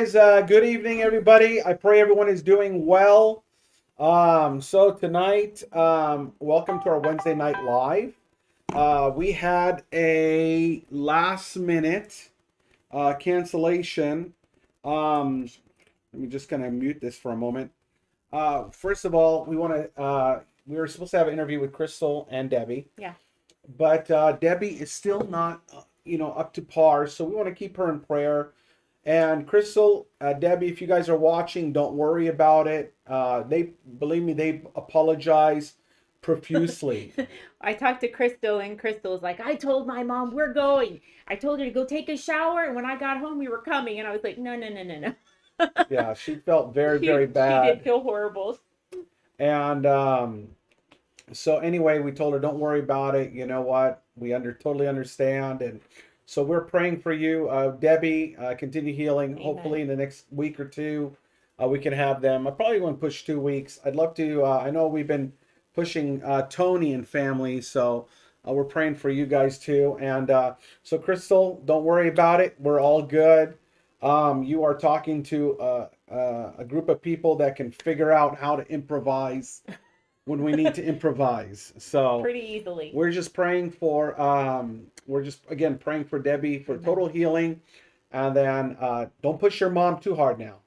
Guys, uh, good evening, everybody. I pray everyone is doing well. Um, so tonight, um, welcome to our Wednesday night live. Uh, we had a last minute uh, cancellation. Um, let me just kind of mute this for a moment. Uh, first of all, we want to. Uh, we were supposed to have an interview with Crystal and Debbie. Yeah. But uh, Debbie is still not, uh, you know, up to par. So we want to keep her in prayer. And Crystal, uh, Debbie, if you guys are watching, don't worry about it. Uh, they believe me, they apologize profusely. I talked to Crystal, and Crystal was like, I told my mom we're going. I told her to go take a shower, and when I got home, we were coming. And I was like, no, no, no, no, no. yeah, she felt very, She- very bad. She did feel horrible. And um, so anyway, we told her, don't worry about it. You know what? We under totally understand. And so we're praying for you, uh, Debbie. Uh, continue healing. Amen. Hopefully, in the next week or two, uh, we can have them. I probably want to push two weeks. I'd love to. Uh, I know we've been pushing uh, Tony and family, so uh, we're praying for you guys too. And uh, so, Crystal, don't worry about it. We're all good. Um, you are talking to uh, uh, a group of people that can figure out how to improvise when we need to improvise. So Pretty easily. we're just praying for um, we're just again praying for Debbie for Amen. total healing, and then uh, don't push your mom too hard now,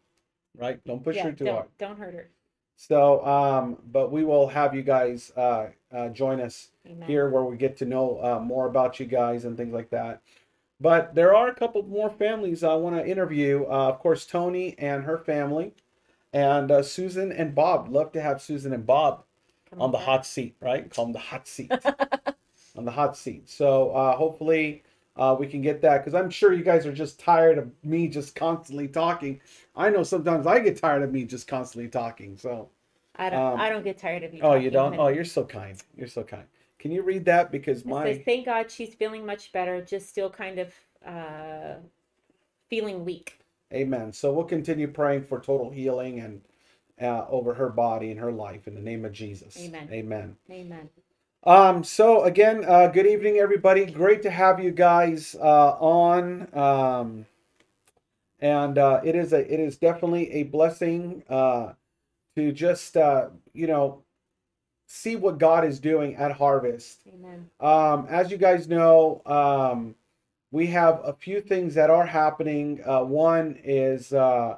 right? Don't push yeah, her too don't, hard. don't hurt her. So, um, but we will have you guys uh, uh, join us Amen. here where we get to know uh, more about you guys and things like that. But there are a couple more families I want to interview. Uh, of course, Tony and her family, and uh, Susan and Bob. Love to have Susan and Bob on the hot seat, right? Call them the hot seat. on the hot seat. So uh, hopefully uh, we can get that because I'm sure you guys are just tired of me just constantly talking. I know sometimes I get tired of me just constantly talking. So I don't. um, I don't get tired of you. oh, you don't? Oh, you're so kind. You're so kind. Can you read that because my says, thank God she's feeling much better. Just still kind of uh, feeling weak. Amen. So we'll continue praying for total healing and uh, over her body and her life in the name of Jesus. Amen. Amen. Amen. Um, so again, uh, good evening, everybody. Great to have you guys uh, on. Um, and uh, it is a it is definitely a blessing uh, to just uh, you know see what God is doing at Harvest. Amen. Um, as you guys know, um, we have a few things that are happening. Uh, one is uh,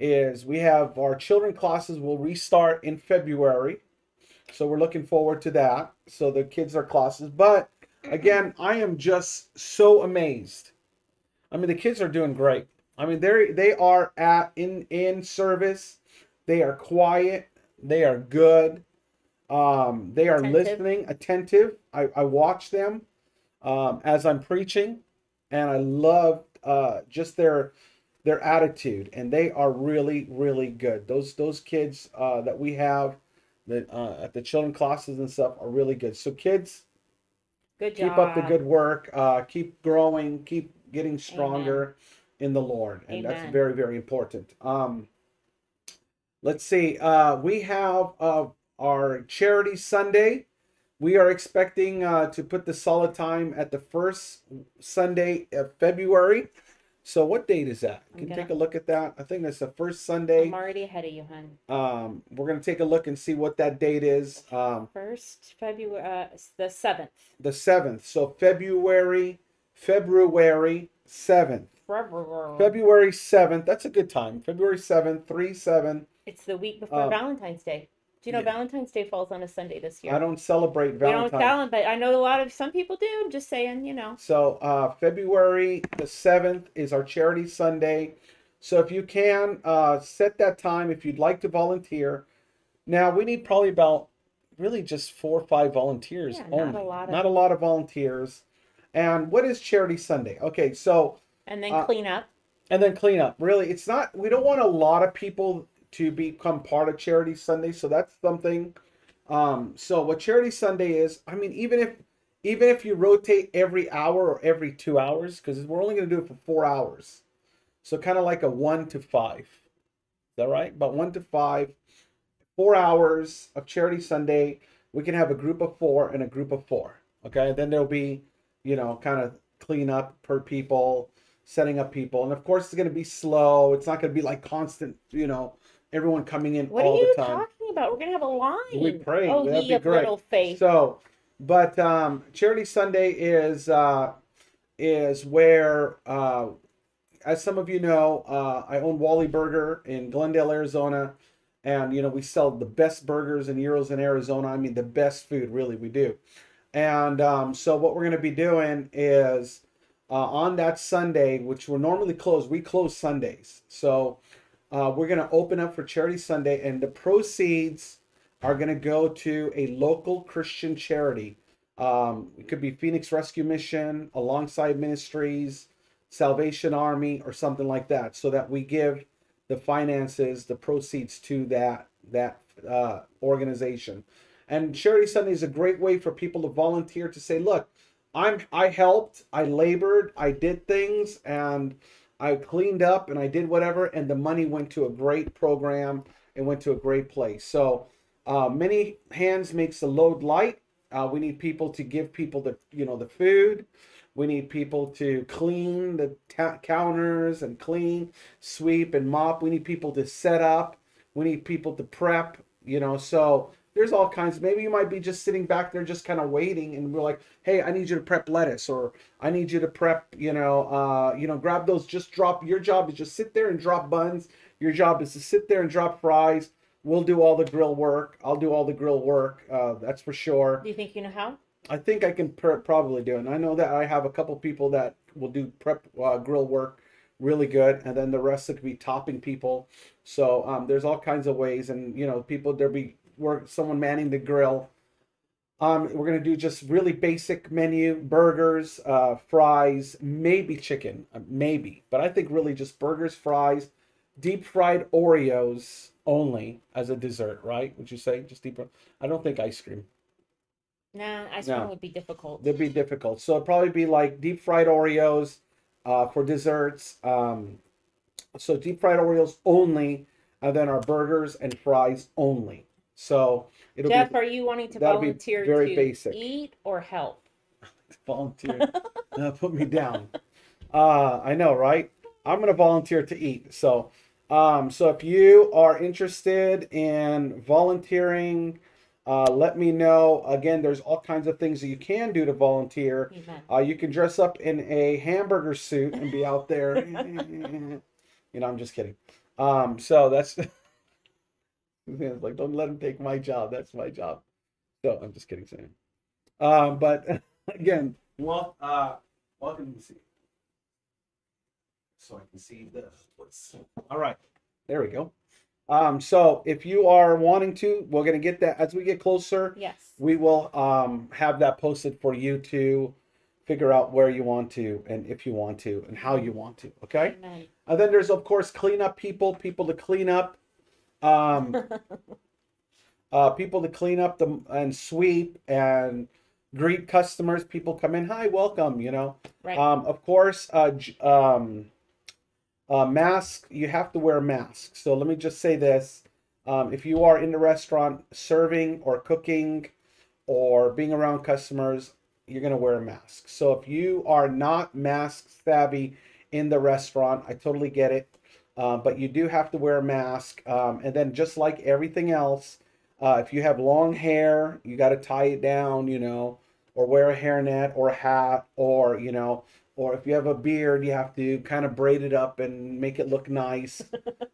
is we have our children classes will restart in February, so we're looking forward to that. So the kids are classes, but again, I am just so amazed. I mean, the kids are doing great. I mean, they they are at in in service. They are quiet. They are good. Um, they are Attentive. listening, attentive. I, I watch them um, as I'm preaching, and I love uh, just their their attitude, and they are really really good. Those those kids uh, that we have that uh, at the children classes and stuff are really good. So kids, Good job. keep up the good work. Uh, keep growing. Keep getting stronger in the Lord, and that's very very important. Um, let's see. Uh, we have uh, our charity Sunday. We are expecting uh, to put the solid time at the first Sunday of February. So what date is that? Can you gonna- take a look at that? I think that's the first Sunday. I'm already ahead of you, hon. Um, we're gonna take a look and see what that date is. Um, First February, uh, s- the seventh. the seventh. So February, February seventh. February. February seventh. That's a good time. February seventh, three seven. It's the week before Uh, Valentine's Day. Do you know yeah. Valentine's Day falls on a Sunday this year? I don't celebrate We don't Valentine's. Valentine, but I know a lot of some people do. I'm just saying, you know. So uh, February the seventh is our charity Sunday. So if you can uh, set that time, if you'd like to volunteer. Now we need probably about really just four or five volunteers Yeah, not a only. lot of- Not a lot of volunteers. And what is charity Sunday? Okay, so And then Uh, clean up. and then clean up. Really, it's not. We don't want a lot of people to become part of Charity Sunday, so that's something. Um, so what Charity Sunday is, I mean, even if even if you rotate every hour or every two hours, because we're only going to do it for four hours, so kind of like a one to five. Is that right? About one to five, four hours of Charity Sunday. We can have a group of four and a group of four. Okay, then there'll be, you know, kind of clean up per people setting up people, and of course it's going to be slow. It's not going to be like constant, you know, everyone coming in What all the time. What are you talking about? We're gonna have a line. We pray. Oh, That'd be great. little faith. So, but um, Charity Sunday is uh, is where, uh, as some of you know, uh, I own Wally Burger in Glendale, Arizona, and you know we sell the best burgers and gyros in Arizona. I mean the best food, really, we do. And um, so what we're going to be doing is uh, on that Sunday, which we're normally closed, we close Sundays. So uh, we're going to open up for Charity Sunday, and the proceeds are going to go to a local Christian charity. Um, it could be Phoenix Rescue Mission, Alongside Ministries, Salvation Army, or something like that, so that we give the finances, the proceeds to that that uh, organization. And Charity Sunday is a great way for people to volunteer to say, "Look, I'm I helped, I labored, I did things, and I cleaned up, and I did whatever, and the money went to a great program. and went to a great place. So." Uh, many hands makes the load light. Uh, we need people to give people the you know the food. We need people to clean the ta- counters and clean, sweep and mop. We need people to set up. We need people to prep. You know, so there's all kinds. Maybe you might be just sitting back there, just kind of waiting, and we're like, "Hey, I need you to prep lettuce, or I need you to prep, you know, uh, you know, grab those. Just drop. Your job is just sit there and drop buns. Your job is to sit there and drop fries. We'll do all the grill work. I'll do all the grill work. Uh, that's for sure. Do you think you know how? I think I can pr- probably do it. And I know that I have a couple people that will do prep uh, grill work really good, and then the rest would be topping people. So um, there's all kinds of ways, and you know, people there'll be work someone manning the grill. Um, we're gonna do just really basic menu: burgers, uh, fries, maybe chicken, uh, maybe. But I think really just burgers, fries, deep fried Oreos only as a dessert, right? Would you say just deep? I don't think ice cream. Nah, ice No. cream would be difficult. They'd be difficult. So it'd probably be like deep fried Oreos uh, for desserts. Um, so deep fried Oreos only, and then our burgers and fries only. So it'll Jeff, be are you wanting to volunteer very to basic. eat or help? volunteer. uh, put me down. Uh, I know, right? I'm gonna volunteer to eat. So, um, so if you are interested in volunteering, uh, let me know. Again, there's all kinds of things that you can do to volunteer. Uh, you can dress up in a hamburger suit and be out there. you know, I'm just kidding. Um, so that's it's like don't let him take my job. That's my job. So I'm just kidding, Sam. Um, but again, well, uh, welcome to see. So I can see the what's all right. There we go. Um, so if you are wanting to, we're gonna get that as we get closer Yes. we will um, have that posted for you to figure out where you want to and if you want to and how you want to okay Amen. and then there's of course cleanup people people to clean up um, uh, people to clean up the and sweep and greet customers. People come in hi welcome you know? Right. um, of course uh, um, uh, mask you have to wear a mask so let me just say this um, if you are in the restaurant serving or cooking or being around customers you're going to wear a mask. So if you are not mask savvy in the restaurant i totally get it uh, but you do have to wear a mask. Um, and then just like everything else uh, if you have long hair you got to tie it down you know or wear a hairnet or a hat or you know or if you have a beard you have to kind of braid it up and make it look nice.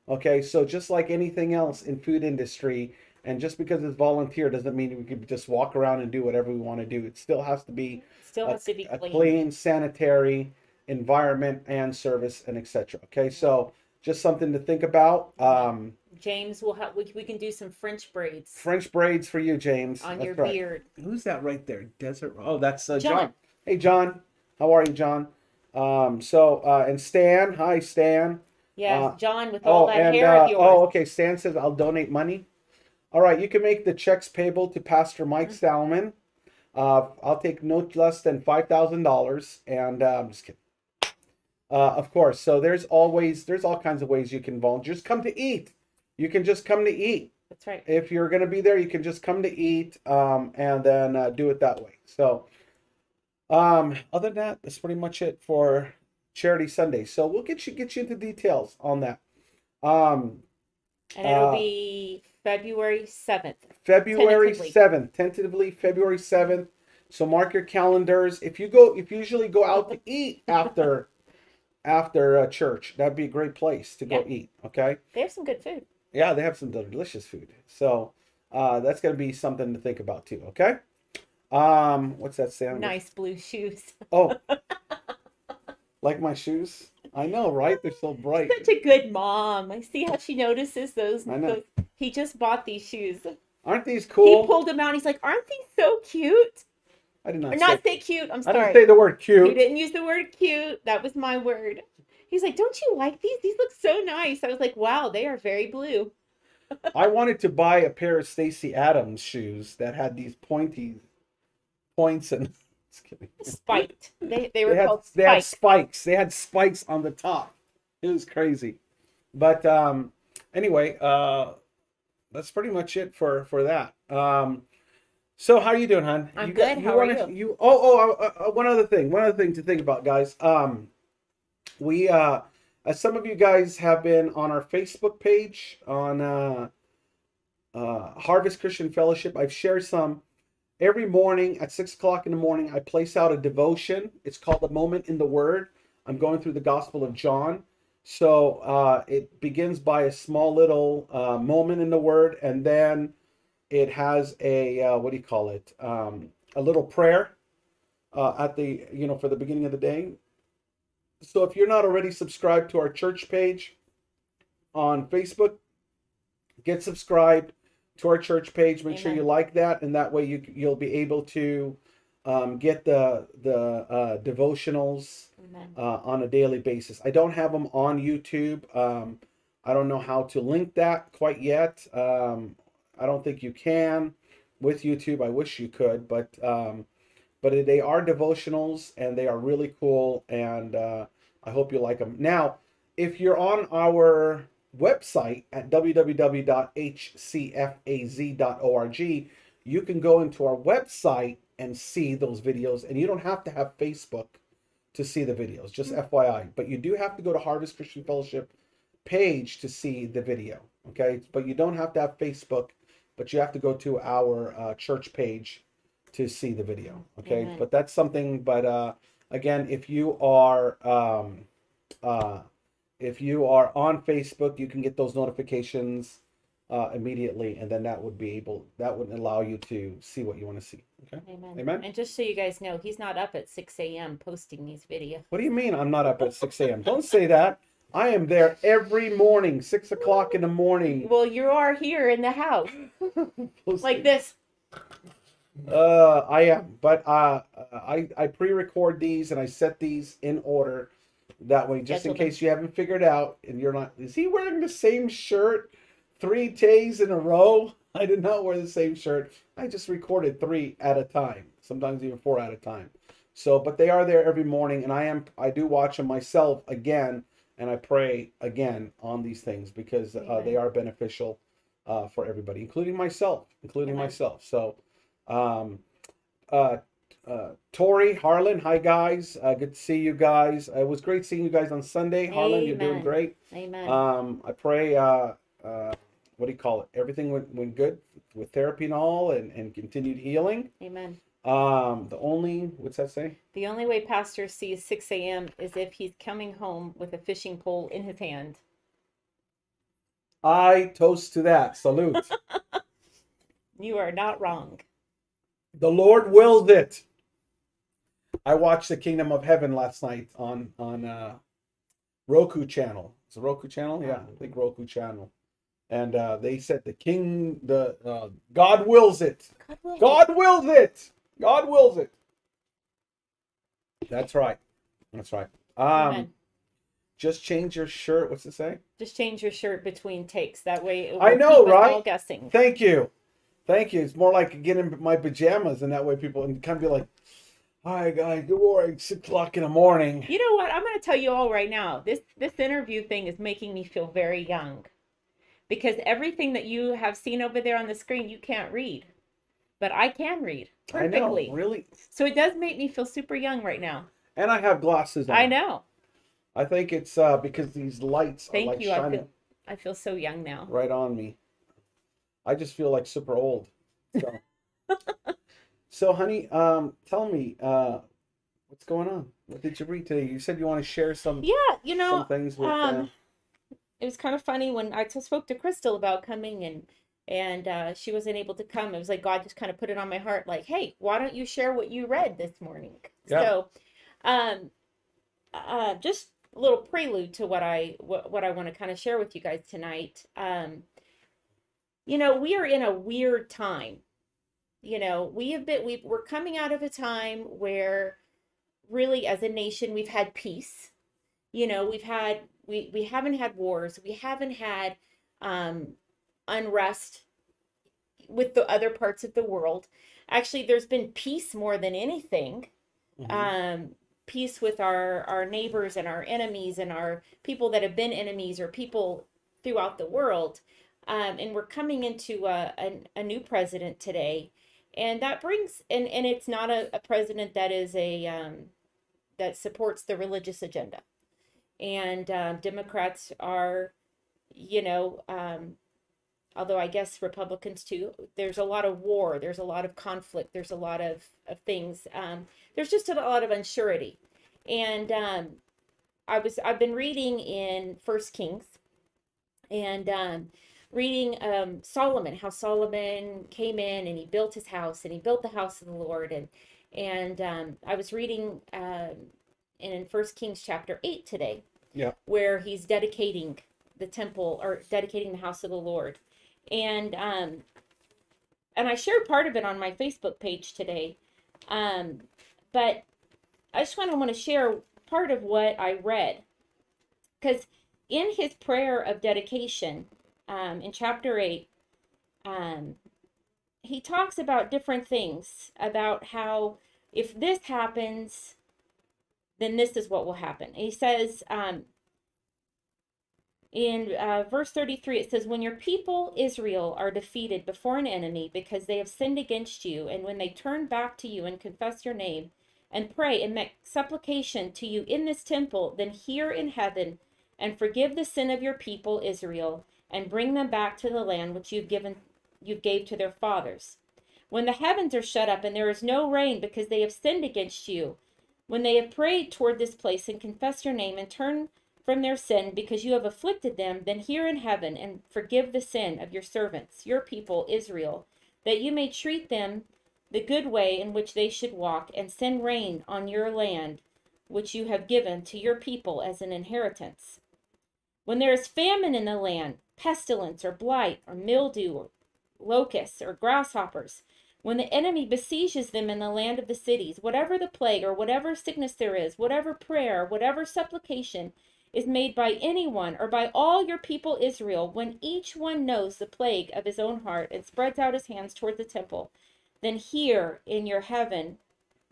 Okay so just like anything else in food industry and just because it's volunteer doesn't mean we can just walk around and do whatever we want to do. It still has to be Still a, has to be a clean. clean sanitary environment and service and etc okay so just something to think about um James will have. We, we can do some French braids french braids for you james on That's your right. beard. who's that right there desert oh that's uh, john. John. hey john how are you john um so uh and stan hi stan Yes, Uh, John, with all oh that and hair uh, of yours. oh okay stan says i'll donate money all right you can make the checks payable to pastor mike Mm-hmm. salmon uh i'll take no less than five thousand dollars and uh, i'm just kidding uh of course so there's always there's all kinds of ways you can volunteer just come to eat you can just come to eat That's right. if you're going to be there you can just come to eat um, and then uh, do it that way so um, other than that that's pretty much it for Charity Sunday. So we'll get you get you into details on that. Um, And it'll Uh, be February 7th. February Tentatively. seventh, tentatively February seventh. So mark your calendars. If you go, if you usually go out to eat after after uh, church, that'd be a great place to go Yeah. eat. Okay. They have some good food. Yeah, they have some delicious food. So uh, that's gonna be something to think about too. Okay. Um, what's that sound? Nice blue shoes. Oh, like my shoes? I know, right? They're so bright. Such a good mom. I see how she notices those. I know. those- He just bought these shoes. Aren't these cool? He pulled them out. He's like, "Aren't these so cute?" I did not. Not say cute. I'm sorry. I didn't say the word cute. didn't use the word cute. That was my word. He's like, "Don't you like these? These look so nice." I was like, "Wow, they are very blue." I wanted to buy a pair of Stacy Adams shoes that had these pointy points and. Spiked. They they were They had, called they had spikes. They had spikes on the top. It was crazy. But um, anyway, uh, that's pretty much it for for that. Um, so how are you doing, hon? I'm you got- good. How are wanna- you? Oh, oh, uh, uh, one other thing. One other thing to think about, guys. Um, we uh, as some of you guys have been on our Facebook page on uh, uh, Harvest Christian Fellowship. I've shared some every morning at six o'clock in the morning. I place out a devotion. It's called "A Moment in the Word." I'm going through the Gospel of John. So uh, it begins by a small little uh, moment in the Word, and then it has a uh, what do you call it? Um, a little prayer uh, at the you know for the beginning of the day. So if you're not already subscribed to our church page on Facebook, get subscribed to our church page. Make sure you like that, and that way you you'll be able to um, get the the uh, devotionals uh, on a daily basis. I don't have them on YouTube. Um, I don't know how to link that quite yet. Um, I don't think you can with YouTube. I wish you could, but um, but they are devotionals and they are really cool, and uh, I hope you like them. Now, if you're on our website at www.hcfaz.org, you can go into our website and see those videos, and you don't have to have Facebook to see the videos, just FYI. But you do have to go to Harvest Christian Fellowship page to see the video, okay? But you don't have to have Facebook, but you have to go to our uh, church page to see the video, okay? Amen. But that's something. But uh, again, if you are um, uh, if you are on Facebook, you can get those notifications uh, immediately, and then that would be able that would allow you to see what you want to see. Okay. Amen. Amen. And just so you guys know, he's not up at 6 a.m. posting these videos. What do you mean I'm not up at 6 a.m.? Don't say that. I am there every morning, 6 o'clock in the morning. Well, you are here in the house, like this. Uh, I am, but uh, I I pre-record these and I set these in order. That way, just in them. case you haven't figured out, and you're not, is he wearing the same shirt three days in a row? I did not wear the same shirt. I just recorded three at a time, sometimes even four at a time. So, but they are there every morning, and I am I do watch them myself again, and I pray again on these things because uh, they are beneficial uh, for everybody, including myself, including Amen. myself. So, um, uh, uh, Tori, Harlan, hi guys, uh, good to see you guys. Uh, it was great seeing you guys on Sunday. Harlan, you're doing great. Amen. Um, I pray, uh, uh, what do you call it? Everything went, went good with therapy and all, and, and continued healing. Amen. Um, the only, what's that say? The only way Pastor sees 6 a.m. is if he's coming home with a fishing pole in his hand. I toast to that. Salute. You are not wrong. the Lord willed it. I watched the Kingdom of Heaven last night on on uh, Roku channel. It's a Roku channel, yeah, I think Roku channel. And uh, they said the King, the uh, God wills it. God will. God wills it. God wills it. That's right. That's right. Um, Amen. just change your shirt. What's it say? Just change your shirt between takes. That way, it I know, keep us right? all guessing. Thank you. Thank you. It's more like getting my pajamas, and that way people can kind of be like, "Hi guys, good morning. Six o'clock in the morning." You know what? I'm going to tell you all right now. This this interview thing is making me feel very young, because everything that you have seen over there on the screen you can't read, but I can read I know, perfectly. really. So it does make me feel super young right now. And I have glasses on. I know. I think it's uh, because these lights Thank are like you. I shining feel, I feel so young now. right on me. I just feel like super old. So, so honey, um, tell me, uh, what's going on? What did you read today? You said you want to share some Yeah, you know, some things with. um, uh, it was kind of funny when I spoke to Crystal about coming and and uh, she wasn't able to come. It was like God just kind of put it on my heart, like, hey, why don't you share what you read this morning? Yeah. So, um, uh, just a little prelude to what I what, what I want to kind of share with you guys tonight. Um, you know, we are in a weird time. You know, we have been we we're coming out of a time where really as a nation we've had peace you know we've had we we haven't had wars we haven't had um unrest with the other parts of the world. Actually there's been peace more than anything. Mhm. um peace with our our neighbors and our enemies and our people that have been enemies or people throughout the world. Um and we're coming into a a, a new president today. And that brings and and it's not a, a president that is a um that supports the religious agenda. And um, Democrats are, you know, um, although I guess Republicans too. There's a lot of war. There's a lot of conflict. There's a lot of of things. Um, there's just a lot of unsurety, and um, I was I've been reading in First Kings, and um, reading um, Solomon, how Solomon came in and he built his house and he built the house of the Lord, and and um, I was reading um, in First Kings chapter eight today Yeah. where he's dedicating the temple or dedicating the house of the Lord. And um and I shared part of it on my Facebook page today. Um but I just want to want to share part of what I read. Cuz in his prayer of dedication um in chapter 8 um he talks about different things about how if this happens then this is what will happen. He says um, in uh, verse 33, it says, When your people Israel are defeated before an enemy because they have sinned against you, and when they turn back to you and confess your name, and pray and make supplication to you in this temple, then hear in heaven and forgive the sin of your people Israel, and bring them back to the land which you've given you gave to their fathers. When the heavens are shut up and there is no rain because they have sinned against you, when they have prayed toward this place and confessed your name and turn from their sin because you have afflicted them, then hear in heaven and forgive the sin of your servants, your people Israel, that you may treat them the good way in which they should walk, and send rain on your land, which you have given to your people as an inheritance. When there is famine in the land, pestilence or blight or mildew or locusts or grasshoppers, when the enemy besieges them in the land of the cities, whatever the plague or whatever sickness there is, whatever prayer, whatever supplication is made by anyone or by all your people Israel, when each one knows the plague of his own heart and spreads out his hands toward the temple, then hear in your heaven,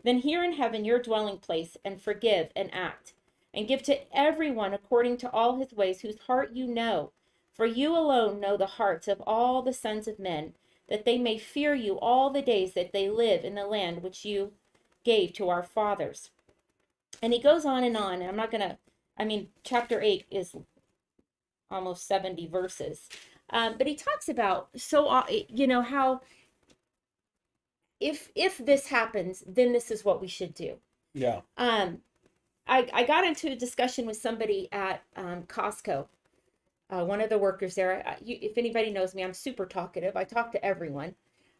then hear in heaven your dwelling place, and forgive and act, and give to everyone according to all his ways, whose heart you know. For you alone know the hearts of all the sons of men that they may fear you all the days that they live in the land which you gave to our fathers. And he goes on and on. And I'm not going to, I mean, chapter 8 is almost 70 verses. Um, but he talks about, so, uh, you know, how if if this happens, then this is what we should do. Yeah. Um, I, I got into a discussion with somebody at um, Costco uh, one of the workers there. I, you, if anybody knows me, I'm super talkative. I talk to everyone.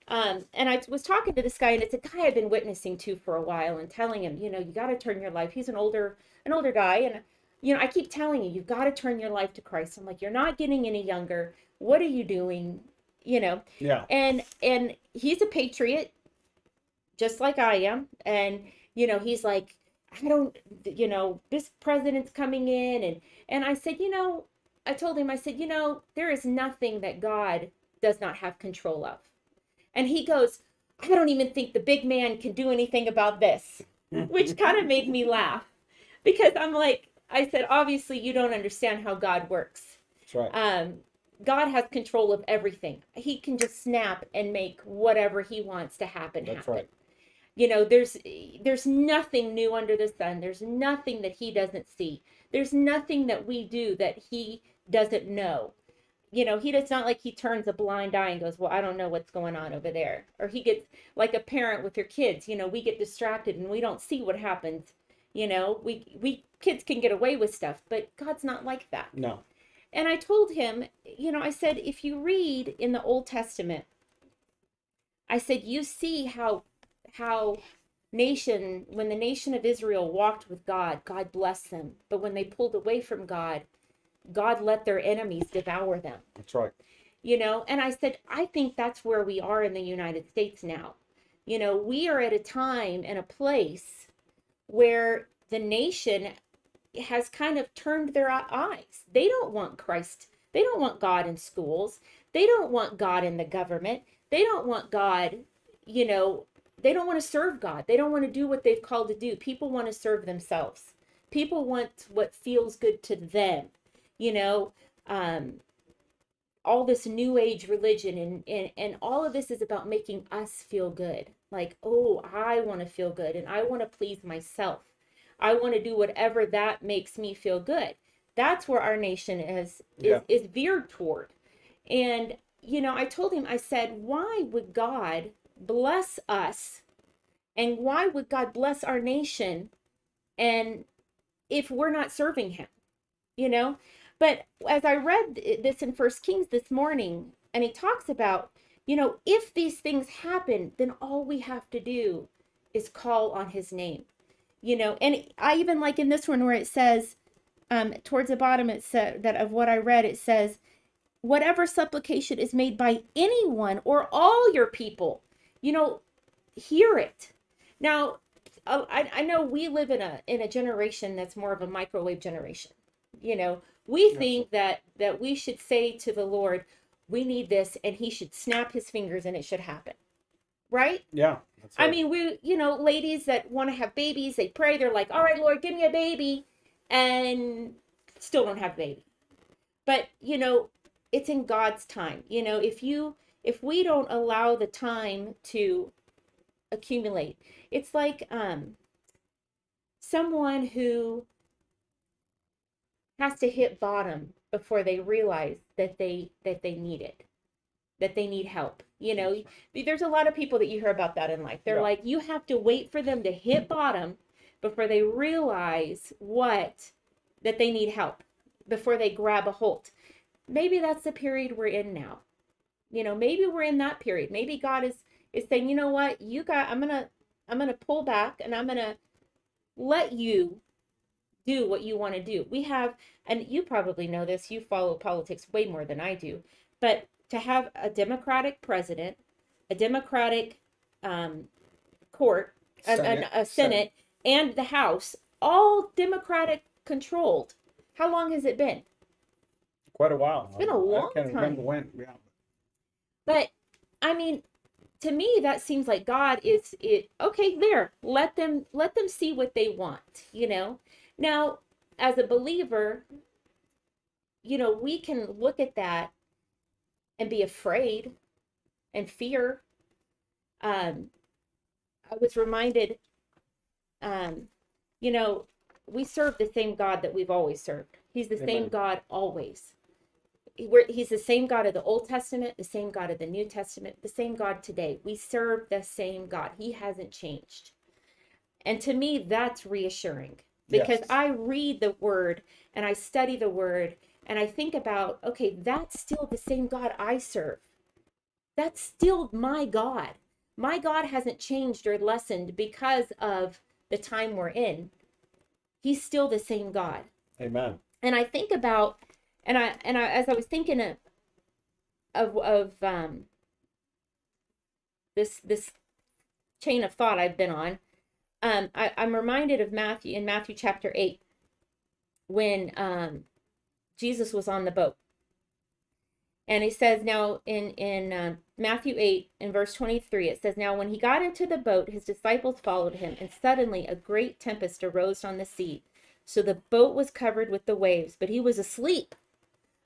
Um, and I was talking to this guy, and it's a guy I've been witnessing to for a while, and telling him, you know, you got to turn your life. He's an older, an older guy, and you know, I keep telling you, you've got to turn your life to Christ. I'm like, you're not getting any younger. What are you doing? You know, Yeah. and and he's a patriot, just like I am, and you know, he's like, I don't, you know, this president's coming in, and and I said, you know, I told him, I said, you know, there is nothing that God does not have control of. And he goes, I don't even think the big man can do anything about this, which kind of made me laugh because I'm like, I said, obviously, you don't understand how God works. That's right. Um, God has control of everything. He can just snap and make whatever he wants to happen That's happen. right. You know, there's there's nothing new under the sun. There's nothing that he doesn't see. There's nothing that we do that he doesn't know. You know, he does not like he turns a blind eye and goes, "Well, I don't know what's going on over there." Or he gets like a parent with their kids, you know, we get distracted and we don't see what happens. You know, we we kids can get away with stuff, but God's not like that. No. And I told him, you know, I said, if you read in the Old Testament, I said, you see how how nation when the nation of Israel walked with God, God blessed them. But when they pulled away from God, God let their enemies devour them. That's right. You know, and I said, I think that's where we are in the United States now. You know, we are at a time and a place where the nation has kind of turned their eyes. They don't want Christ. They don't want God in schools. They don't want God in the government. They don't want God, you know, they don't want to serve God. They don't want to do what they've called to do. People want to serve themselves. People want what feels good to them. You know, um, all this new age religion and, and and all of this is about making us feel good. Like, oh, I want to feel good and I want to please myself. I want to do whatever that makes me feel good. That's where our nation is is, Yeah. is veered toward. And you know, I told him, I said, why would God bless us and why would God bless our nation and if we're not serving him? You know? But as I read this in First Kings this morning, and he talks about, you know, if these things happen, then all we have to do is call on his name. You know, and I even like in this one where it says, um, towards the bottom, it said that of what I read, it says, whatever supplication is made by anyone or all your people, you know, hear it. Now, uh, I, I know we live in a in a generation that's more of a microwave generation. You know, we Yes. think that that we should say to the Lord, "We need this," and He should snap His fingers and it should happen, right? Yeah. That's I right. mean, we, you know, ladies that want to have babies, they pray, they're like, all right, Lord, give me a baby, and still don't have a baby. But, you know, it's in God's time. You know, if you, if we don't allow the time to accumulate, it's like, um, someone who has to hit bottom before they realize that they, that they need it, that they need help. You know, there's a lot of people that you hear about that in life. They're Yeah. like, you have to wait for them to hit bottom before they realize what that they need help before they grab a hold. Maybe that's the period we're in now. You know, maybe we're in that period. Maybe God is is saying, you know what, you got I'm gonna I'm gonna pull back and I'm gonna let you do what you want to do. We have, and you probably know this, you follow politics way more than I do, but to have a Democratic president, a Democratic um, court, a, a, Senate. a Senate, and the House, all Democratic controlled. How long has it been? Quite a while. It's been a long I can't remember time. when. Yeah. But I mean, to me, that seems like God is it. Okay, there. Let them let them see what they want. You know. Now, as a believer, you know, we can look at that and be afraid and fear. Um, I was reminded, um, you know, we serve the same God that we've always served. He's the same God always. He's the same God of the Old Testament, the same God of the New Testament, the same God today. We serve the same God. He hasn't changed. And to me, that's reassuring because Yes. I read the word and I study the word and I think about, okay, that's still the same God I serve. That's still my God. My God hasn't changed or lessened because of the time we're in. He's still the same God Amen. and I think about and I and I as I was thinking of of of um this this chain of thought I've been on, um I, I'm reminded of Matthew in Matthew chapter eight when um Jesus was on the boat. And he says now in in uh, Matthew 8 in verse 23 it says now when he got into the boat his disciples followed him and suddenly a great tempest arose on the sea so the boat was covered with the waves, but he was asleep.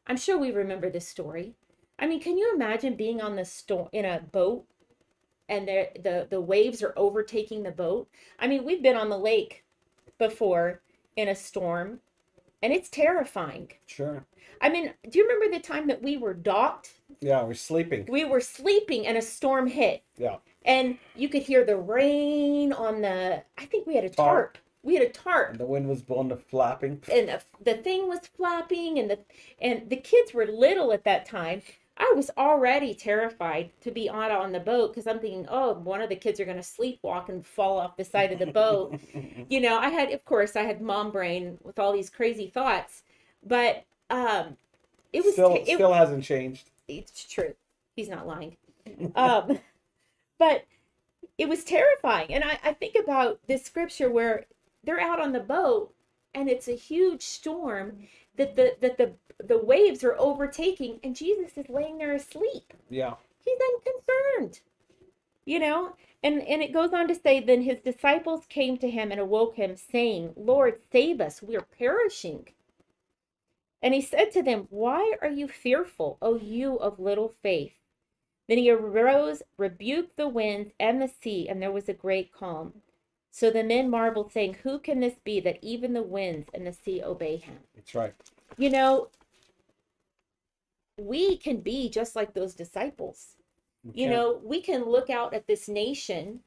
I'm sure we remember this story. I mean, can you imagine being on the storm in a boat and the the the waves are overtaking the boat. I mean, we've been on the lake before in a storm, and it's terrifying. Sure. I mean, do you remember the time that we were docked? Yeah, we're sleeping. We were sleeping and a storm hit. Yeah. And you could hear the rain on the I think we had a tarp. Tarp. We had a tarp. And the wind was blowing the flapping. and the, the thing was flapping and the and the kids were little at that time i was already terrified to be on on the boat because i'm thinking oh one of the kids are going to sleepwalk and fall off the side of the boat. You know i had of course i had mom brain with all these crazy thoughts but um it was still, it, still hasn't changed. it's true. He's not lying. Um but it was terrifying and I, I think about this scripture where they're out on the boat and it's a huge storm that the that the the waves are overtaking and jesus is laying there asleep. Yeah. he's unconcerned you know? And and it goes on to say then his disciples came to him and awoke him saying lord save us. We are perishing. And he said to them why are you fearful o you of little faith? Then he arose rebuked the winds and the sea and there was a great calm so the men marveled saying who can this be that even the winds and the sea obey him? That's right. you know we can be just like those disciples. You know we can look out at this nation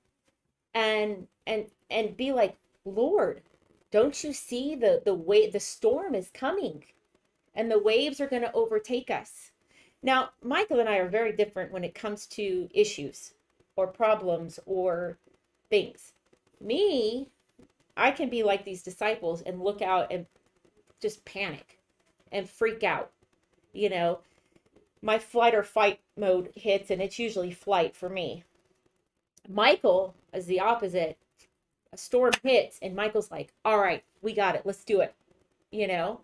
and and and be like lord don't you see the the way the storm is coming and the waves are going to overtake us? Now michael and i are very different when it comes to issues or problems or things me i can be like these disciples and look out and just panic and freak out you know? My flight or fight mode hits and it's usually flight for me. Michael is the opposite. A storm hits and michael's like all right we got it. Let's do it you know?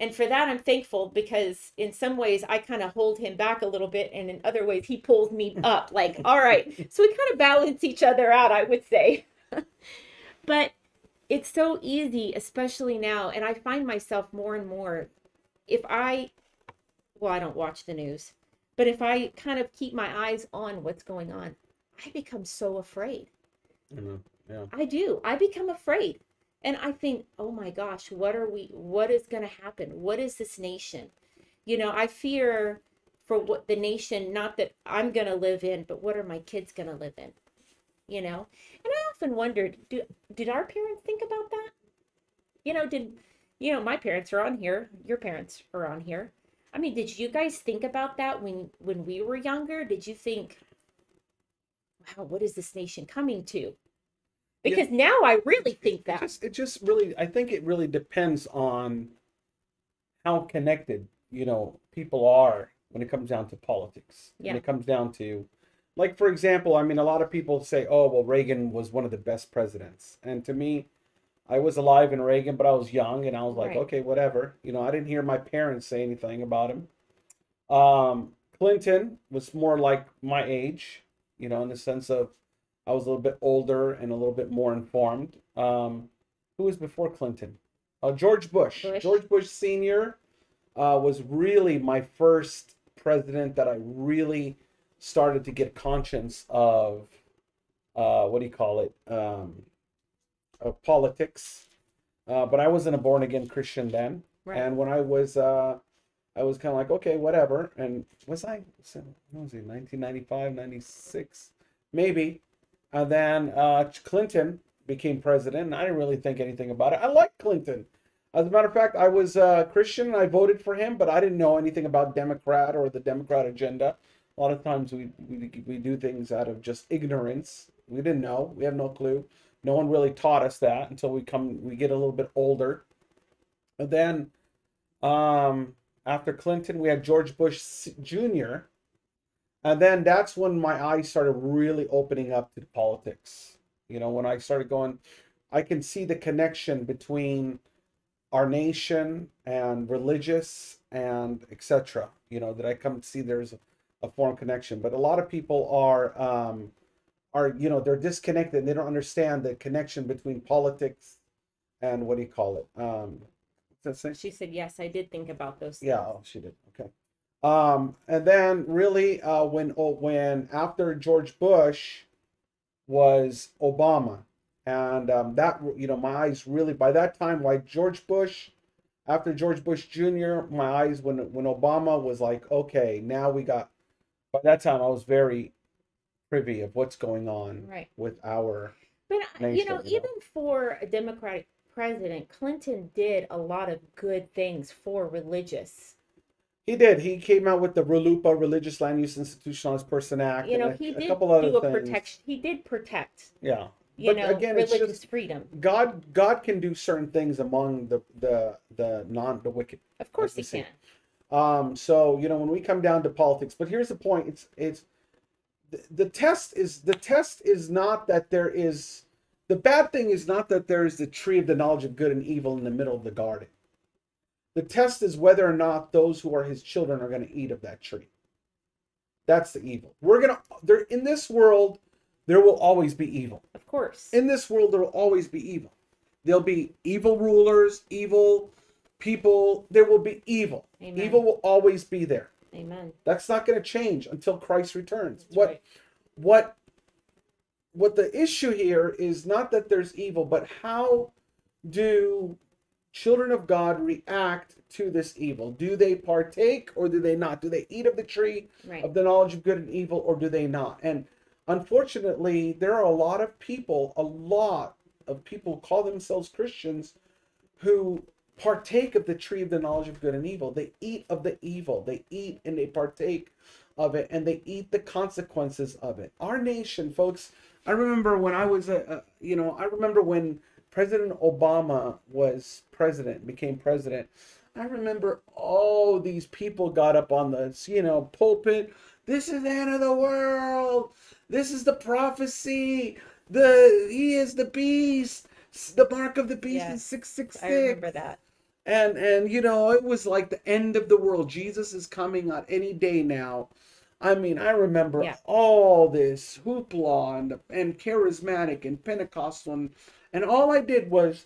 And for that i'm thankful because in some ways i kind of hold him back a little bit and in other ways he pulls me up like all right. So we kind of balance each other out i would say but it's so easy especially now and i find myself more and more if i well i don't watch the news but if i kind of keep my eyes on what's going on i become so afraid Mhm. Yeah. I do. I become afraid. And I think, oh my gosh, what are we, what is going to happen? What is this nation? You know, I fear for what the nation, not that I'm going to live in, but what are my kids going to live in? You know? And I often wondered, do, did our parents think about that? You know, did, you know, my parents are on here, your parents are on here. I mean, did you guys think about that when when we were younger? Did you think, wow, what is this nation coming to? Because now I really think It that. just, it just really, I think it really depends on how connected, you know, people are when it comes down to politics. Yeah. When it comes down to, like, for example, I mean, a lot of people say, oh, well, Reagan was one of the best presidents. And to me, I was alive in Reagan, but I was young and I was like, Right. okay, whatever. You know, I didn't hear my parents say anything about him. Um, Clinton was more like my age, you know, in the sense of I was a little bit older and a little bit more informed. Um, who was before Clinton? Uh, George Bush. Bush. George Bush Sr. Uh, was really my first president that I really started to get conscience of. Uh, what do you call it? Um, of politics. Uh, but I wasn't a born again Christian then. Right. And when I was, uh, I was kind of like, okay, whatever. And was I, what was it, 1995, 96? Maybe. And then uh, Clinton became president, and I didn't really think anything about it. I liked Clinton. As a matter of fact, I was a Christian and I voted for him, but I didn't know anything about Democrat or the Democrat agenda. A lot of times we, we, we do things out of just ignorance. We didn't know. We have no clue. No one really taught us that until we come we get a little bit older. And then um, after Clinton, we had George Bush Jr. And then that's when my eyes started really opening up to politics. You know, when I started going, I can see the connection between our nation and religious and etc. You know, that I come to see there's a, foreign connection. But a lot of people are um, are you know they're disconnected and they don't understand the connection between politics and what do you call it? Um, what's that saying? She said, yes, I did think about those things. Yeah, oh, she did. Okay. Um, and then really, uh, when oh, when after George Bush was Obama, and um, that you know my eyes really by that time like George Bush, after George Bush Jr., my eyes when when Obama was like, okay, now we got. By that time, I was very privy of what's going on Right. with our But uh, you know, nation, you know. even for a Democratic president, Clinton did a lot of good things for religious. He did. He came out with the RLUIPA, Religious Land Use Institutionalized Person Act, You know, a, he a did couple other do a things. protection. He did protect, Yeah, you But know, again, it's religious just- freedom. God, God can do certain things among the the the non the wicked. Of course, he can. Um, so you know when we come down to politics, but here's the point: it's it's the, the test is the test is not that there is the bad thing is not that there is the tree of the knowledge of good and evil in the middle of the garden. The test is whether or not those who are his children are going to eat of that tree. That's the evil. We're gonna there in this world, there will always be evil. Of course. In this world, there will always be evil. There'll be evil rulers, evil people. There will be evil. Amen. Evil will always be there. Amen. That's not going to change until Christ returns. That's what right. what what the issue here is not that there's evil, but how do children of God react to this evil? Do they partake or do they not? Do they eat of the tree Right. of the knowledge of good and evil or do they not? And unfortunately, there are a lot of people, a lot of people call themselves Christians who partake of the tree of the knowledge of good and evil. They eat of the evil. They eat and they partake of it and they eat the consequences of it. Our nation, folks, I remember when I was a, a you know, I remember when President Obama was president, became president. I remember all these people got up on the, you know, pulpit. This is the end of the world. This is the prophecy. The he is the beast. The mark of the beast Yes, is six six I remember that. And and you know it was like the end of the world. Jesus is coming on any day now. I mean i remember Yeah. all this hoopla and, and charismatic and pentecostal and, and all i did was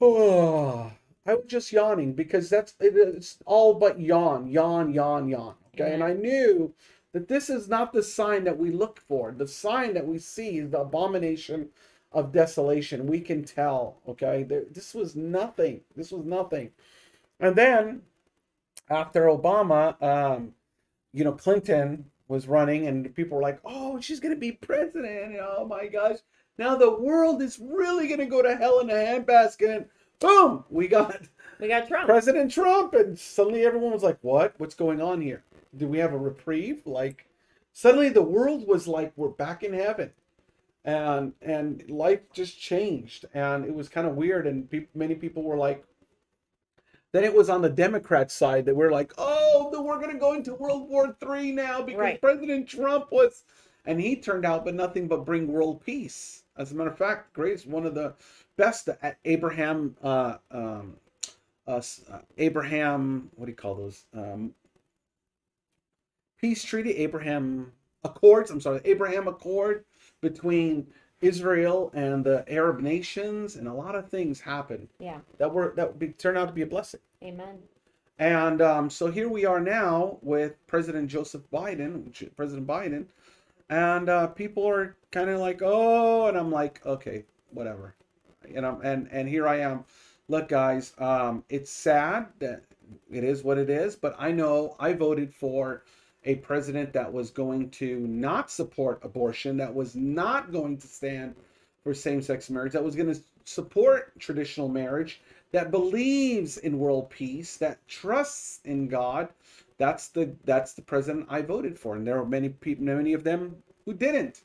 oh i was just yawning because that's it, it's all but yawn yawn yawn yawn okay? And i knew that this is not the sign that we look for. The sign that we see is the abomination of desolation. We can tell, okay? There, this was nothing. This was nothing. And then after Obama, um, you know, Clinton was running, and people were like, "Oh, she's gonna be president! Oh my gosh! Now the world is really gonna go to hell in a handbasket!" And boom, we got We got Trump. President Trump, and suddenly everyone was like, "What? What's going on here? Do we have a reprieve?" Like, suddenly the world was like, "We're back in heaven," and and life just changed, and it was kind of weird. And peop many people were like, then it was on the Democrat side that we're like, "Oh, then we're gonna go into World War Three now because Right. President Trump was," and he turned out, but nothing but bring world peace. As a matter of fact, Grace, one of the best at Abraham. Uh, um, us uh, Abraham, what do you call those? Um, peace treaty, Abraham Accords. I'm sorry, Abraham Accord between Israel and the Arab nations, and a lot of things happened Yeah. that were that would be, turned out to be a blessing. Amen. And um, so here we are now with President Joseph Biden, President Biden, and uh, people are kind of like, oh, and I'm like, okay, whatever, and I'm and and here I am. Look, guys, um, it's sad that it is what it is, but I know I voted for a president that was going to not support abortion, that was not going to stand for same-sex marriage, that was going to support traditional marriage, that believes in world peace, that trusts in God. That's the that's the president I voted for, and there are many people, many of them who didn't.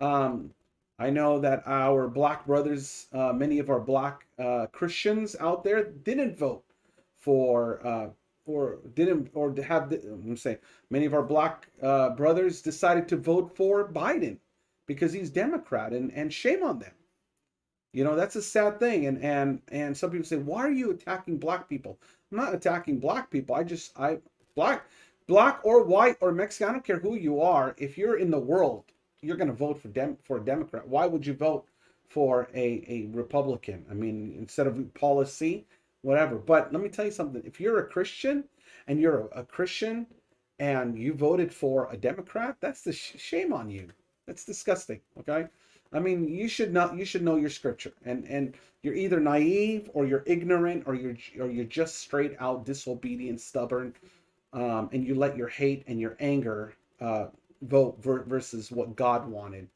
Um, I know that our black brothers, uh, many of our black uh, Christians out there, didn't vote for uh, or didn't or have the, I'm saying many of our black uh, brothers decided to vote for Biden because he's Democrat, and and shame on them. You know that's a sad thing, and and and some people say, why are you attacking black people? I'm not attacking black people. I just I black black or white or Mexican. I don't care who you are. If you're in the world, you're going to vote for dem for a Democrat. Why would you vote for a a Republican? I mean, instead of policy, whatever. But let me tell you something. If you're a Christian and you're a, Christian and you voted for a Democrat, that's the sh- shame on you. That's disgusting. Okay. I mean, you should not. You should know your scripture, and and you're either naive or you're ignorant or you're or you're just straight out disobedient, stubborn, um, and you let your hate and your anger uh, vote ver- versus what God wanted,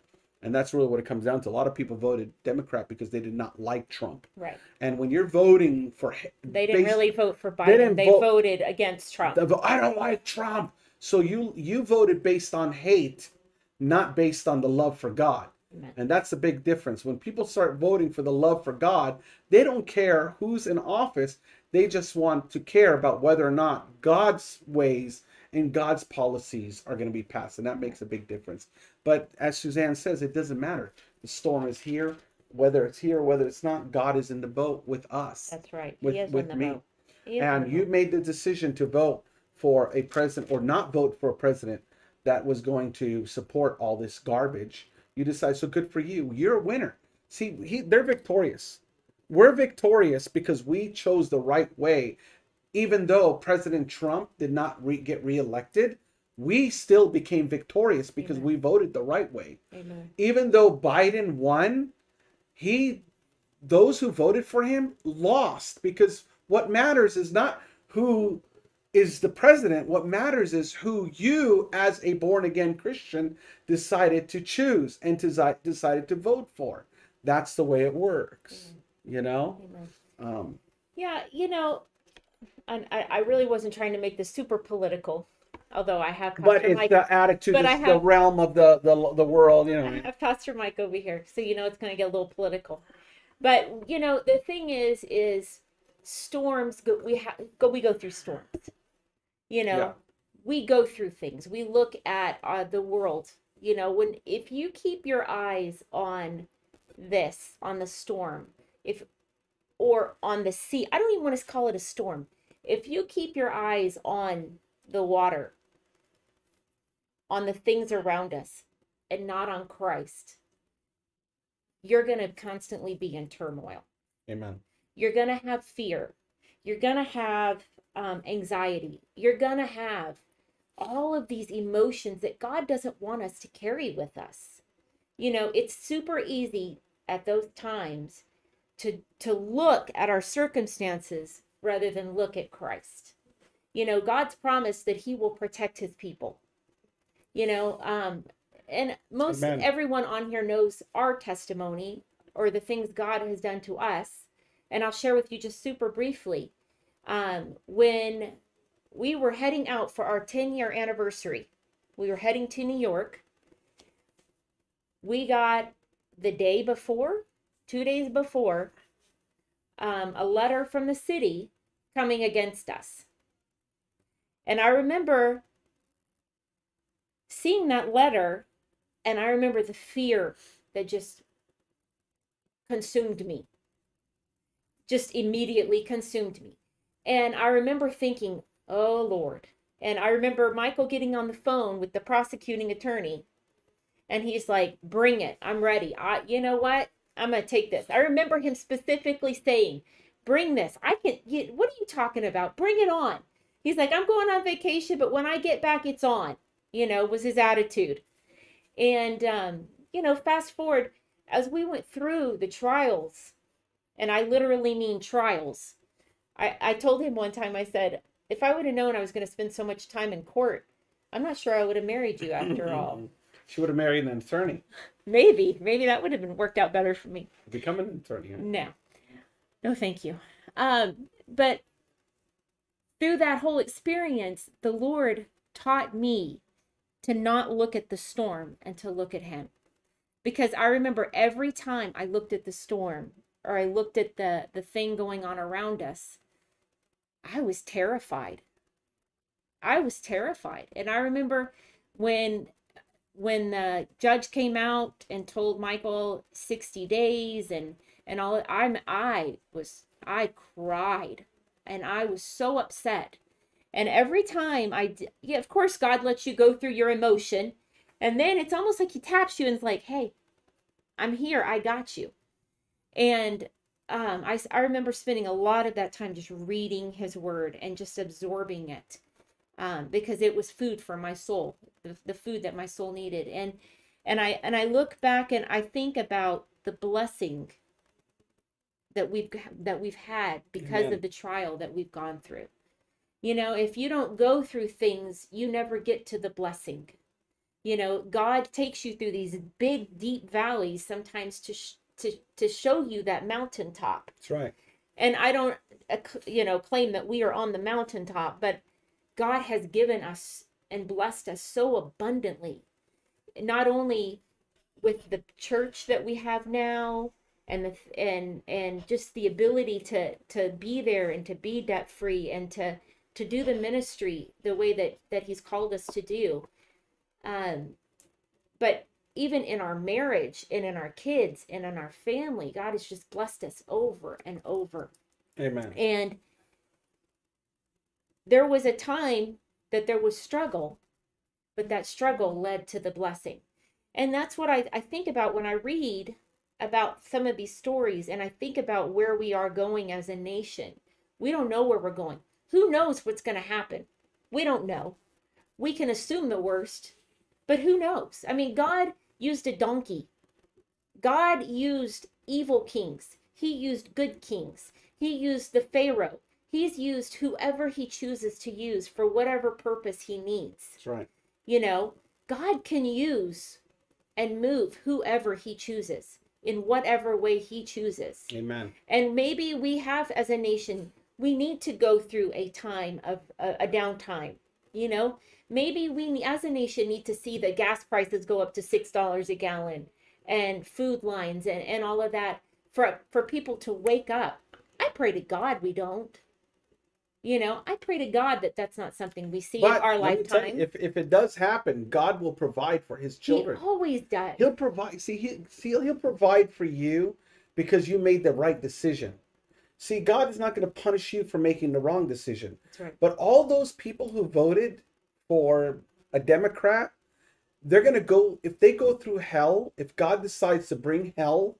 and that's really what it comes down to. A lot of people voted Democrat because they did not like Trump, Right. and when you're voting for, They didn't bas- really vote for Biden. didn't They, vote- voted against Trump. I don't like Trump. So you you voted based on hate, not based on the love for God. Amen. And that's the big difference. When people start voting for the love for God, they don't care who's in office. They just want to care about whether or not God's ways and God's policies are going to be passed. And that makes a big difference. But as Suzanne says, it doesn't matter. The storm is here, whether it's here, whether it's not, God is in the boat with us. That's right. with- he is with in the me. vote. He is in and you made the decision to vote for a president or not vote for a president that was going to support all this garbage you decide so good for you you're a winner see he, they're victorious we're victorious because we chose the right way even though president trump did not re- get reelected we still became victorious because Amen. we voted the right way Amen. even though biden won he those who voted for him lost because what matters is not who is the president. What matters is who you, as a born again Christian, decided to choose and to, decided to vote for. That's the way it works, you know? Um, Yeah, you know, and I, I really wasn't trying to make this super political, although I have but it's Mike. the attitude, but I it's the realm of the, the, the world, you know. I have Pastor Mike over here, so you know it's going to get a little political. But you know, the thing is, is storms. Go, we have go. We go through storms. You know, Yeah. we go through things. We look at uh, the world. You know, when if you keep your eyes on this, on the storm, if or on the sea, I don't even want to call it a storm. If you keep your eyes on the water, on the things around us, and not on Christ, you're going to constantly be in turmoil. Amen. You're going to have fear. You're going to have um, anxiety. You're going to have all of these emotions that God doesn't want us to carry with us. You know, it's super easy at those times to to look at our circumstances rather than look at Christ. You know, God's promised that he will protect his people. You know, um and most Amen. everyone on here knows our testimony or the things God has done to us. And I'll share with you just super briefly. Um, when we were heading out for our 10 year anniversary, we were heading to New York. We got the day before, two days before, um, a letter from the city coming against us. And I remember seeing that letter, and I remember the fear that just consumed me, just immediately consumed me. And I remember thinking, oh Lord. And I remember Michael getting on the phone with the prosecuting attorney, and he's like, bring it. I'm ready. I, you know what? I'm going to take this. I remember him specifically saying, bring this. I can, you, what are you talking about? Bring it on. He's like, I'm going on vacation, but when I get back, it's on, you know, was his attitude. And, um, you know, fast forward, as we went through the trials, and I literally mean trials, I, I told him one time, I said, if I would have known I was going to spend so much time in court, I'm not sure I would have married you after all. She would have married an attorney, Maybe, maybe that would have been worked out better for me. become an attorney. huh? No, no, thank you. Um, but through that whole experience, the Lord taught me to not look at the storm and to look at Him. Because I remember every time I looked at the storm or I looked at the, the thing going on around us, I was terrified. I was terrified. And I remember when when the judge came out and told Michael 60 days and and all I'm I was I cried and I was so upset. And every time I d- yeah, of course God lets you go through your emotion and then it's almost like he taps you and is like, "Hey, I'm here. I got you." And um, I, I remember spending a lot of that time just reading his word and just absorbing it um, because it was food for my soul, the, the food that my soul needed. And and I and I look back and I think about the blessing that we've that we've had because Amen. of the trial that we've gone through. You know, if you don't go through things, you never get to the blessing. You know, God takes you through these big, deep valleys sometimes to sh- to to show you that mountaintop. That's right. And I don't, you know, claim that we are on the mountaintop, but God has given us and blessed us so abundantly, not only with the church that we have now and the and and just the ability to to be there and to be debt free and to to do the ministry the way that that he's called us to do um but even in our marriage and in our kids and in our family god has just blessed us over and over Amen. and there was a time that there was struggle, but that struggle led to the blessing. And that's what I, I think about when I read about some of these stories and I think about where we are going as a nation. We don't know where we're going. Who knows what's going to happen? We don't know. We can assume the worst, but who knows? I mean, God used a donkey. God used evil kings. He used good kings. He used the Pharaoh. He's used whoever he chooses to use for whatever purpose he needs. That's right. You know, God can use and move whoever he chooses in whatever way he chooses. Amen. And maybe we have, as a nation, we need to go through a time of a, a downtime. You know, maybe we, as a nation, need to see the gas prices go up to six dollars a gallon, and food lines, and and all of that for for people to wake up. I pray to God we don't. You know, I pray to God that that's not something we see in our let me tell you, lifetime. if if it does happen, God will provide for His children. He always does. He'll provide. See, he see he'll provide for you because you made the right decision. See, God is not going to punish you for making the wrong decision. That's right. But all those people who voted for a Democrat, they're going to go if they go through hell. If God decides to bring hell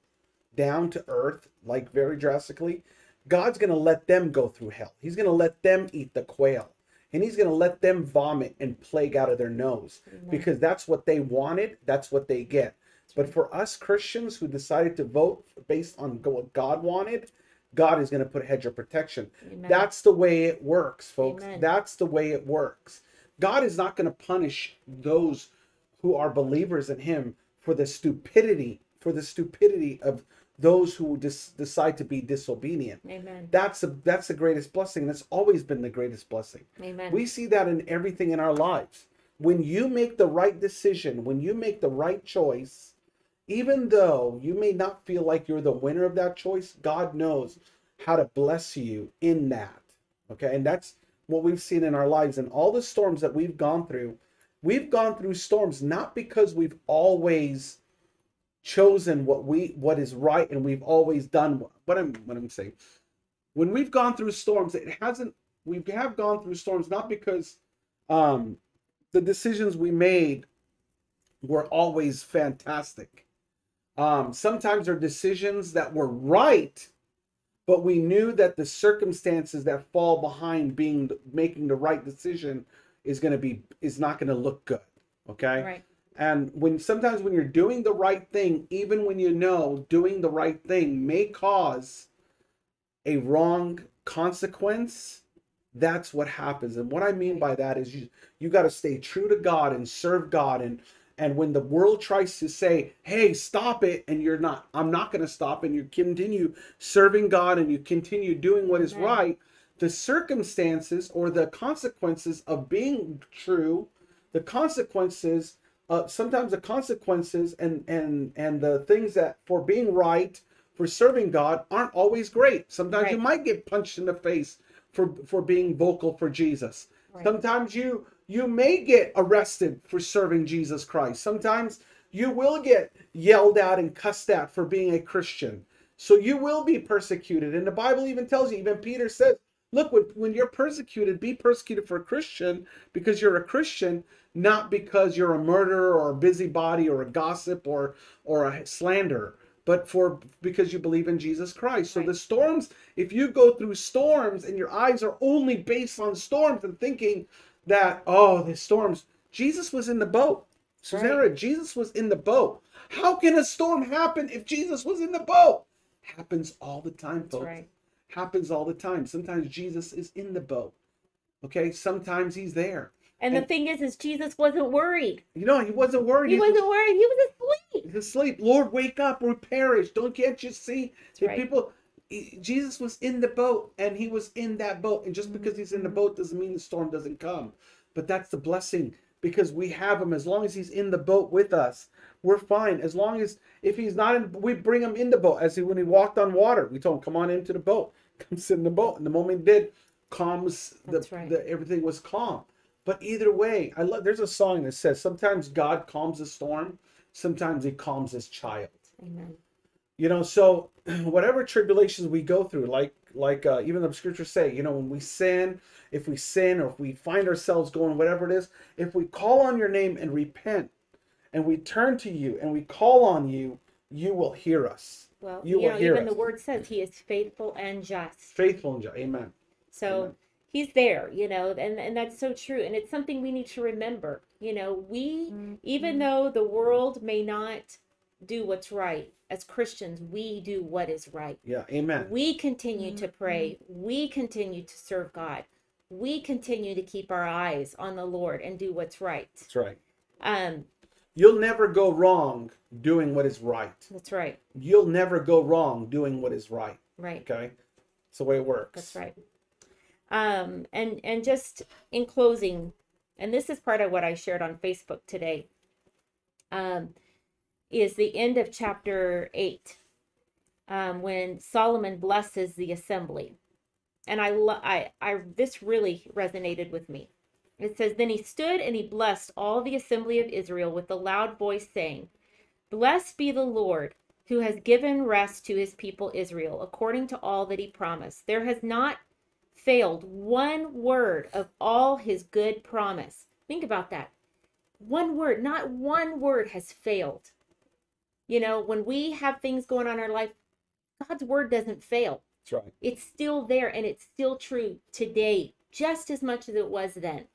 down to earth, like very drastically, God's going to let them go through hell. He's going to let them eat the quail. And he's going to let them vomit and plague out of their nose Amen. because that's what they wanted. That's what they get. But for us Christians who decided to vote based on what God wanted, God is going to put a hedge of protection. Amen. That's the way it works, folks. Amen. That's the way it works. God is not going to punish those who are believers in Him for the stupidity, for the stupidity of those who dis- decide to be disobedient. Amen. That's the that's the greatest blessing. That's always been the greatest blessing. Amen. We see that in everything in our lives. When you make the right decision, when you make the right choice, even though you may not feel like you're the winner of that choice, God knows how to bless you in that. Okay. And that's what we've seen in our lives and all the storms that we've gone through. We've gone through storms not because we've always chosen what we what is right and we've always done what, what I'm what I'm saying. When we've gone through storms, it hasn't we have gone through storms not because um the decisions we made were always fantastic. Um, sometimes they're decisions that were right, but we knew that the circumstances that fall behind being making the right decision is going to be is not going to look good. Okay. Right. And when sometimes when you're doing the right thing, even when you know doing the right thing may cause a wrong consequence, that's what happens. And what I mean by that is you you got to stay true to God and serve God and and when the world tries to say, "Hey, stop it," and you're not, I'm not going to stop, and you continue serving God and you continue doing what is Amen. right, the circumstances or the consequences of being true, the consequences, uh, sometimes the consequences and and and the things that for being right, for serving God, aren't always great. Sometimes you might get punched in the face for for being vocal for Jesus. Right. Sometimes you you may get arrested for serving Jesus Christ. Sometimes you will get yelled at and cussed at for being a Christian. So you will be persecuted. And the Bible even tells you, even Peter says, look, when, you're persecuted, be persecuted for a Christian because you're a Christian, not because you're a murderer or a busybody or a gossip or or a slanderer. but for because you believe in Jesus Christ. So Right. the storms, if you go through storms and your eyes are only based on storms and thinking that oh, the storms, Jesus was in the boat. Susanna, Jesus was in the boat. How can a storm happen if Jesus was in the boat? Happens all the time, folks. right. Happens all the time. Sometimes Jesus is in the boat. Okay, sometimes he's there. And the thing is, is Jesus wasn't worried. You know, he wasn't worried. He He's- wasn't worried. He was asleep. He's asleep. Lord, wake up. We perish. Don't can't you see? Right. People, he- Jesus was in the boat, and he was in that boat. And just because he's in the mm-hmm. boat doesn't mean the storm doesn't come. But that's the blessing because we have him. As long as he's in the boat with us, we're fine. As long as if he's not in, we bring him in the boat. As he when he walked on water, we told him, "Come on into the boat. Come sit in the boat." And the moment he did, calms the, right. the everything was calm. But either way, I love. There's a song that says sometimes God calms the storm, sometimes He calms His child. Amen. You know, so whatever tribulations we go through, like like uh, even the scriptures say, you know, when we sin, if we sin or if we find ourselves going whatever it is, if we call on Your name and repent, and we turn to You and we call on You, You will hear us. Well, You you, will know, hear even us. the word says he is faithful and just. Faithful and just. Amen. So Amen. he's there, you know, and and that's so true. And it's something we need to remember. You know, we even though the world may not do what's right, as Christians, we do what is right. Yeah. Amen. We continue to pray. We continue to serve God. We continue to keep our eyes on the Lord and do what's right. That's right. Um, You'll never go wrong doing what is right. that's right. You'll never go wrong doing what is right. Right. Okay. It's the way it works. That's right. Um, and and just in closing, and this is part of what I shared on Facebook today. Um, is the end of chapter eight, um, when Solomon blesses the assembly, and I, lo- I, I, this really resonated with me. It says, Then he stood and he blessed all the assembly of Israel with a loud voice, saying, Blessed be the Lord, who has given rest to his people Israel, according to all that he promised. There has not failed one word of all his good promise. Think about that. One word, not one word has failed. You know, when we have things going on in our life, God's word doesn't fail. That's right. It's still there and it's still true today, just as much as it was then.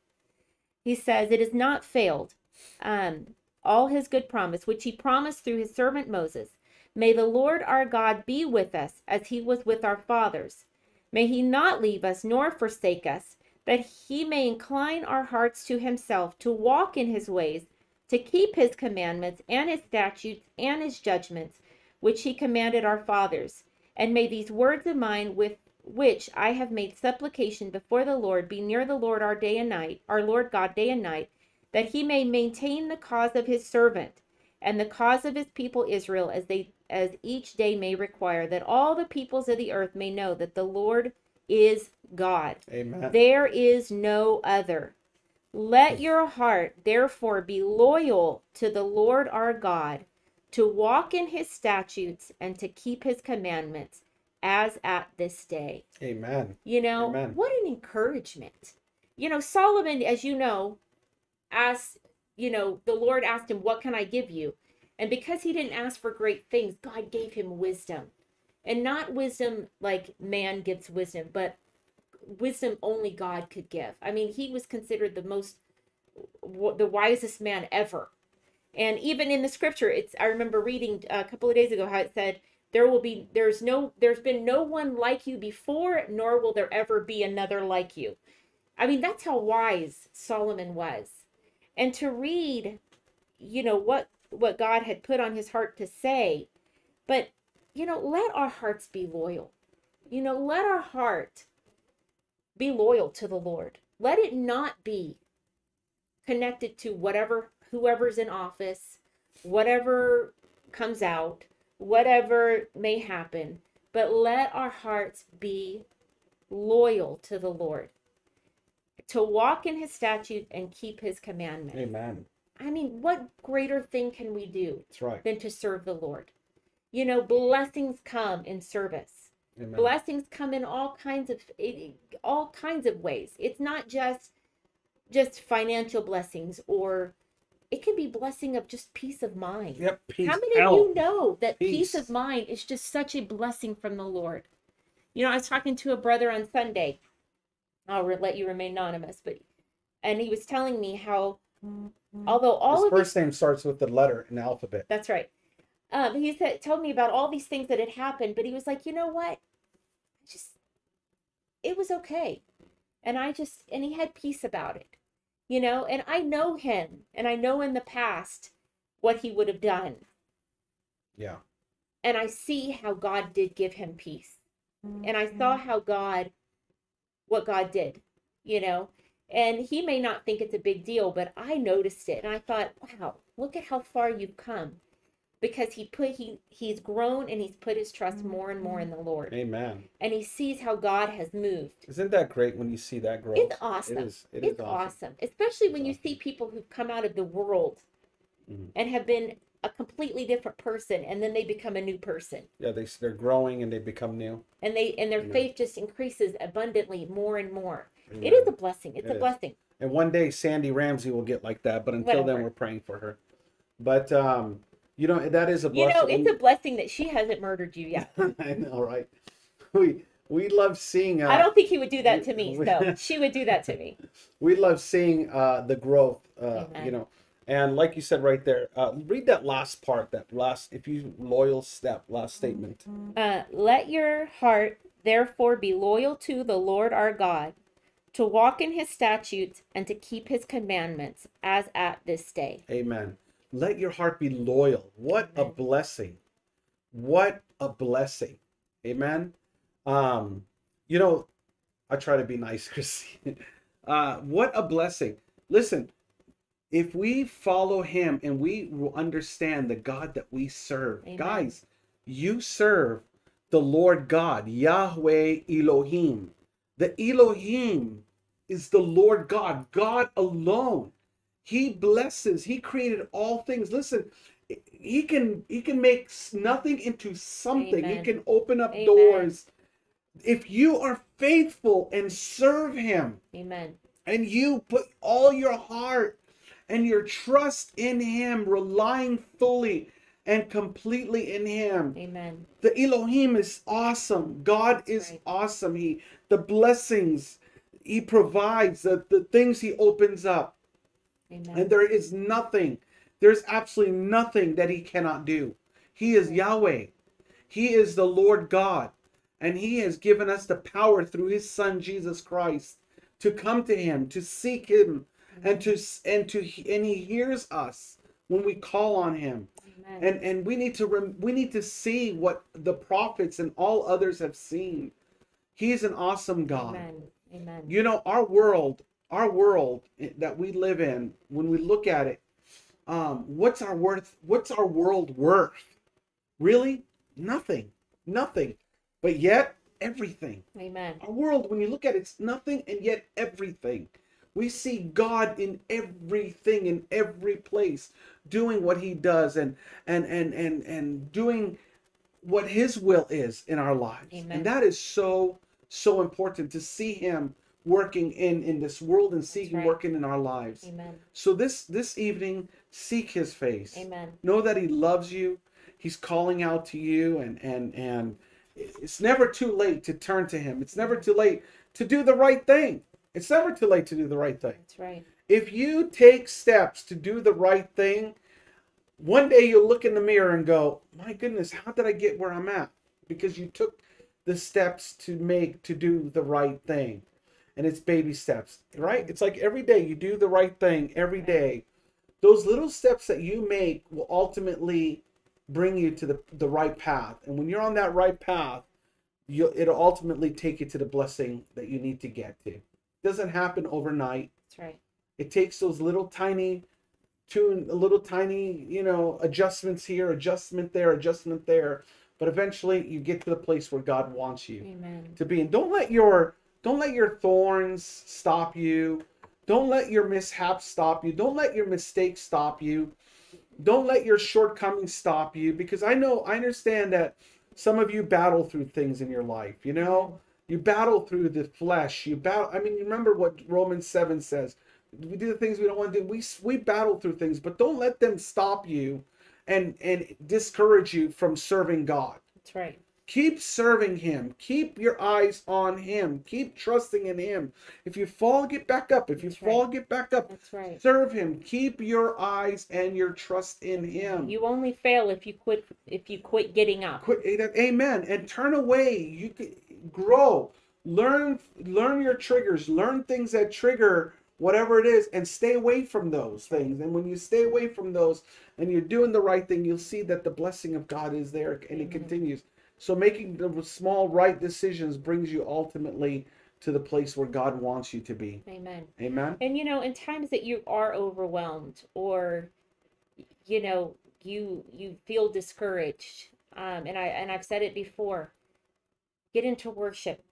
He says, It has not failed. Um, all his good promise, which he promised through his servant Moses. May the Lord our God be with us as he was with our fathers. May he not leave us nor forsake us, that he may incline our hearts to himself, to walk in his ways, to keep his commandments and his statutes and his judgments, which he commanded our fathers. And may these words of mine with which I have made supplication before the Lord be near the Lord our day and night, our Lord God day and night, that he may maintain the cause of his servant and the cause of his people Israel as they as each day may require, that all the peoples of the earth may know that the Lord is God. Amen. There is no other. Let your heart therefore be loyal to the Lord our God, to walk in his statutes and to keep his commandments as at this day. Amen. You know, Amen. what an encouragement. You know, Solomon, as you know, asked, you know, the Lord asked him, What can I give you? And because he didn't ask for great things, God gave him wisdom. And not wisdom like man gives wisdom, but wisdom only God could give. I mean, he was considered the most, the wisest man ever. And even in the scripture, it's, I remember reading uh, a couple of days ago how it said, there will be, there's no, there's been no one like you before, nor will there ever be another like you. I mean, that's how wise Solomon was. And to read, you know, what, what God had put on his heart to say, but, you know, let our hearts be loyal. You know, let our heart be loyal to the Lord. Let it not be connected to whatever whoever's in office, whatever comes out, whatever may happen, but let our hearts be loyal to the Lord. To walk in his statute and keep his commandments. Amen. I mean, what greater thing can we do right. than to serve the Lord? You know, blessings come in service Amen. blessings come in all kinds of all kinds of ways it's not just just financial blessings or it can be blessing of just peace of mind. Yep. Peace. How many health. of you know that peace. Peace. of mind is just such a blessing from the Lord? You know, I was talking to a brother on Sunday. I'll re- let you remain anonymous, but and he was telling me how, mm-hmm. although all His of these first name starts with the letter in the alphabet. That's right. Um, he said, told me about all these things that had happened, but he was like, you know what? Just, it was okay, and I just, and he had peace about it, you know. And I know him, and I know in the past what he would have done, Yeah. and I see how God did give him peace, and I saw how God, what God did, you know. And he may not think it's a big deal, but I noticed it, and I thought, wow, look at how far you've come because he put he he's grown and he's put his trust more and more in the Lord. Amen. And he sees how God has moved. Isn't that great when you see that growth? It's awesome. It is. It it's is awesome. Especially when It's you see people who've come out of the world Mhm. and have been a completely different person and then they become a new person. Yeah, they they're growing and they become new. And they and their Amen. faith just increases abundantly more and more. It Amen. is a blessing. It's It a is. blessing. And one day Sandy Ramsey will get like that, but until then we're praying for her. But um, you know that is a You know, it's a blessing that she hasn't murdered you yet. I know, right? We we love seeing. Uh, I don't think he would do that to me. we- So she would do that to me. we love seeing uh, the growth. Uh, you know, and like you said right there, uh, read that last part. That last, if you loyal step, last statement. Uh, let your heart therefore be loyal to the Lord our God, to walk in his statutes and to keep his commandments as at this day. Amen. Let your heart be loyal. What a blessing. What a blessing. Amen. Um, you know, I try to be nice, Christine. Uh, what a blessing. Listen, if we follow him and we will understand the God that we serve, Amen. guys, you serve the Lord God, Yahweh Elohim. The Elohim is the Lord God, God alone. He blesses. He created all things. Listen, he can he can make nothing into something. He can open up Amen. doors. If you are faithful and serve him Amen. and you put all your heart and your trust in him, relying fully and completely in him, Amen. the Elohim is awesome. God is right. awesome. He the blessings he provides, the, the things he opens up. Amen. And there is nothing, there's absolutely nothing that he cannot do. He is Yahweh. He is the Lord God. And he has given us the power through his son Jesus Christ to come to him, to seek him, and to and to and he hears us when we call on him Amen. and and we need to rem- we need to see what the prophets and all others have seen he's an awesome god Amen. Amen. you know our world our world that we live in when we look at it um what's our worth what's our world worth? Really? Nothing. Nothing. But yet everything. Amen. our world when you look at it, it's nothing and yet everything. We see god in everything in every place doing what he does and and and and and doing what his will is in our lives. Amen. and that is so so important to see him working in in this world and see him right. working in our lives. Amen. so this this evening seek his face. Amen. know that he loves you. He's calling out to you and and and it's never too late to turn to him. It's never too late to do the right thing. It's never too late to do the right thing. That's right. if you take steps to do the right thing one day you'll look in the mirror and go my goodness how did i get where i'm at? Because you took the steps to make to do the right thing and it's baby steps right? Mm-hmm. It's like every day you do the right thing every day. Those little steps that you make will ultimately bring you to the, the right path. And when you're on that right path you it'll ultimately take you to the blessing that you need to get to. It doesn't happen overnight. That's right. it takes those little tiny tune a little tiny you know adjustments here adjustment there adjustment there. But eventually you get to the place where god wants you Amen. to be. And don't let your don't let your thorns stop you don't let your mishaps stop you don't let your mistakes stop you don't let your shortcomings stop you because i know i understand that some of you battle through things in your life you know you battle through the flesh you battle i mean you remember what romans 7 says we do the things we don't want to do. We we battle through things, but don't let them stop you and and discourage you from serving God. That's right. Keep serving him. Keep your eyes on him. Keep trusting in him. If you fall, get back up. If you That's fall, right. get back up. That's right. Serve him. Keep your eyes and your trust in him. You only fail if you quit if you quit getting up. Quit, amen. And turn away. You can grow. Learn learn your triggers. Learn things that trigger whatever it is and stay away from those things. And when you stay away from those and you're doing the right thing, you'll see that the blessing of God is there and it Amen. continues. So making the small right decisions brings you ultimately to the place where God wants you to be. Amen. Amen. And you know, in times that you are overwhelmed or you know, you you feel discouraged, um, and I and I've said it before, get into worship.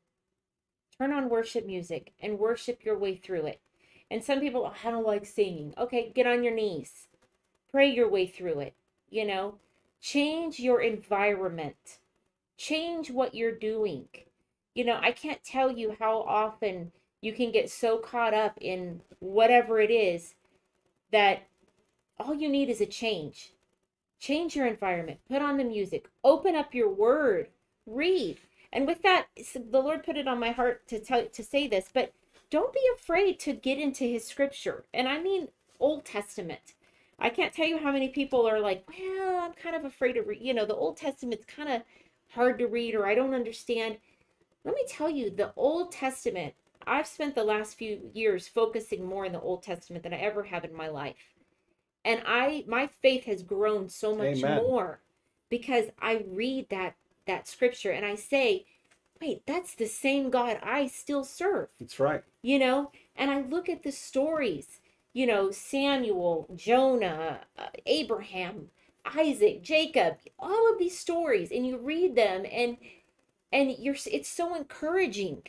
Turn on worship music and worship your way through it. And some people, "Oh, I don't like singing. Okay, get on your knees. Pray your way through it. You know, change your environment. Change what you're doing. You know, I can't tell you how often you can get so caught up in whatever it is that all you need is a change. Change your environment, put on the music, open up your word, read. And with that, the Lord put it on my heart to tell to say this, but don't be afraid to get into his scripture. And I mean Old Testament. I can't tell you how many people are like, well, I'm kind of afraid to read. You know, the Old Testament's kind of hard to read or I don't understand. Let me tell you, the Old Testament, I've spent the last few years focusing more in the Old Testament than I ever have in my life. And I my faith has grown so much Amen. more because I read that that scripture and I say, wait, that's the same God I still serve That's right. you know and i look at the stories you know samuel jonah uh, abraham isaac jacob all of these stories and you read them and and you're it's so encouraging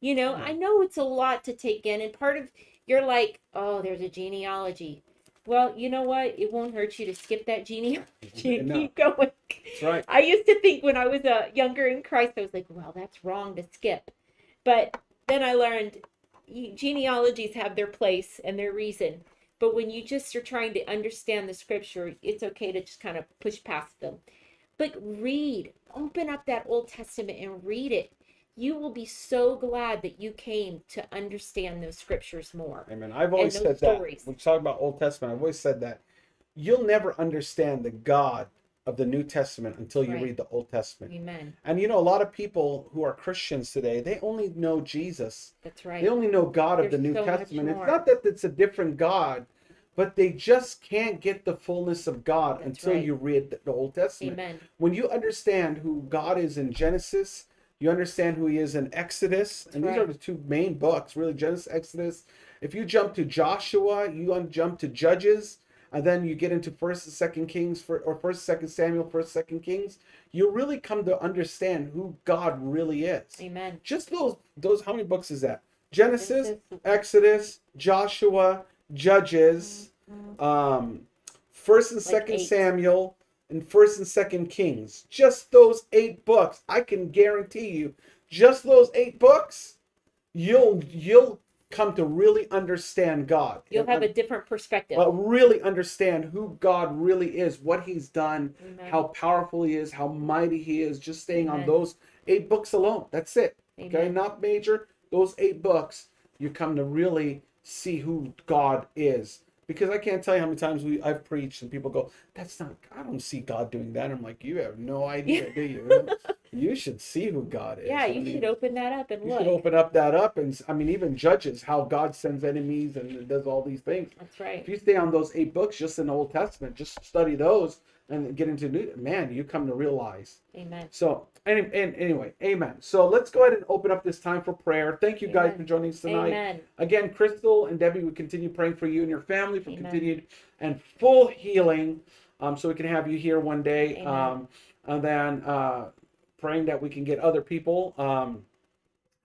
you know i know it's a lot to take in and part of you're like oh there's a genealogy well you know what it won't hurt you to skip that genealogy and No. keep going That's right. I used to think when I was uh, younger in Christ, I was like, well, that's wrong to skip. But then I learned genealogies have their place and their reason. But when you just are trying to understand the scripture, it's okay to just kind of push past them. But read, open up that Old Testament and read it. You will be so glad that you came to understand those scriptures more. Amen. I've always said that. stories. When we talk about Old Testament, I've always said that you'll never understand the God of the New Testament until you Right. read the Old Testament. Amen. And you know, a lot of people who are Christians today, they only know Jesus. That's right. They only know God of the New so Testament. It's not that it's a different God, but they just can't get the fullness of God That's until right. you read the- the Old Testament. Amen. When you understand who God is in Genesis, you understand who he is in Exodus, and these are the two main books, really Genesis, Exodus. If you jump to Joshua, you jump to Judges, and then you get into First and Second Kings, for, or First, Second Samuel, First, Second Kings, you really come to understand who God really is. Amen. Just those, those. How many books is that? Genesis. Exodus, Joshua, Judges, um, First and Like Second eight. Samuel, and First and Second Kings. Just those eight books. I can guarantee you, just those eight books, you'll you'll come to really understand God. You'll have a different perspective. but really understand who God really is, what He's done, Amen. how powerful He is, how mighty He is. Just staying on those eight books alone. That's it. Okay, not major. Those eight books, you come to really see who God is. Because I can't tell you how many times we I've preached and people go, "That's not. I don't see God doing that." I'm like, "You have no idea, do you? you should see who God is." yeah, I you mean, should open that up and You look. should open up that up, and I mean, even Judges, how God sends enemies and does all these things. That's right. If you stay on those eight books just in the Old Testament, just study those and get into new man, you come to realize. Amen. So, any, and anyway, amen. So let's go ahead and open up this time for prayer. Thank you guys for joining us tonight. Amen. Again, Crystal and Debbie, we continue praying for you and your family for Amen. continued and full healing, um, so we can have you here one day. Amen. Um, and then uh, praying that we can get other people. Um,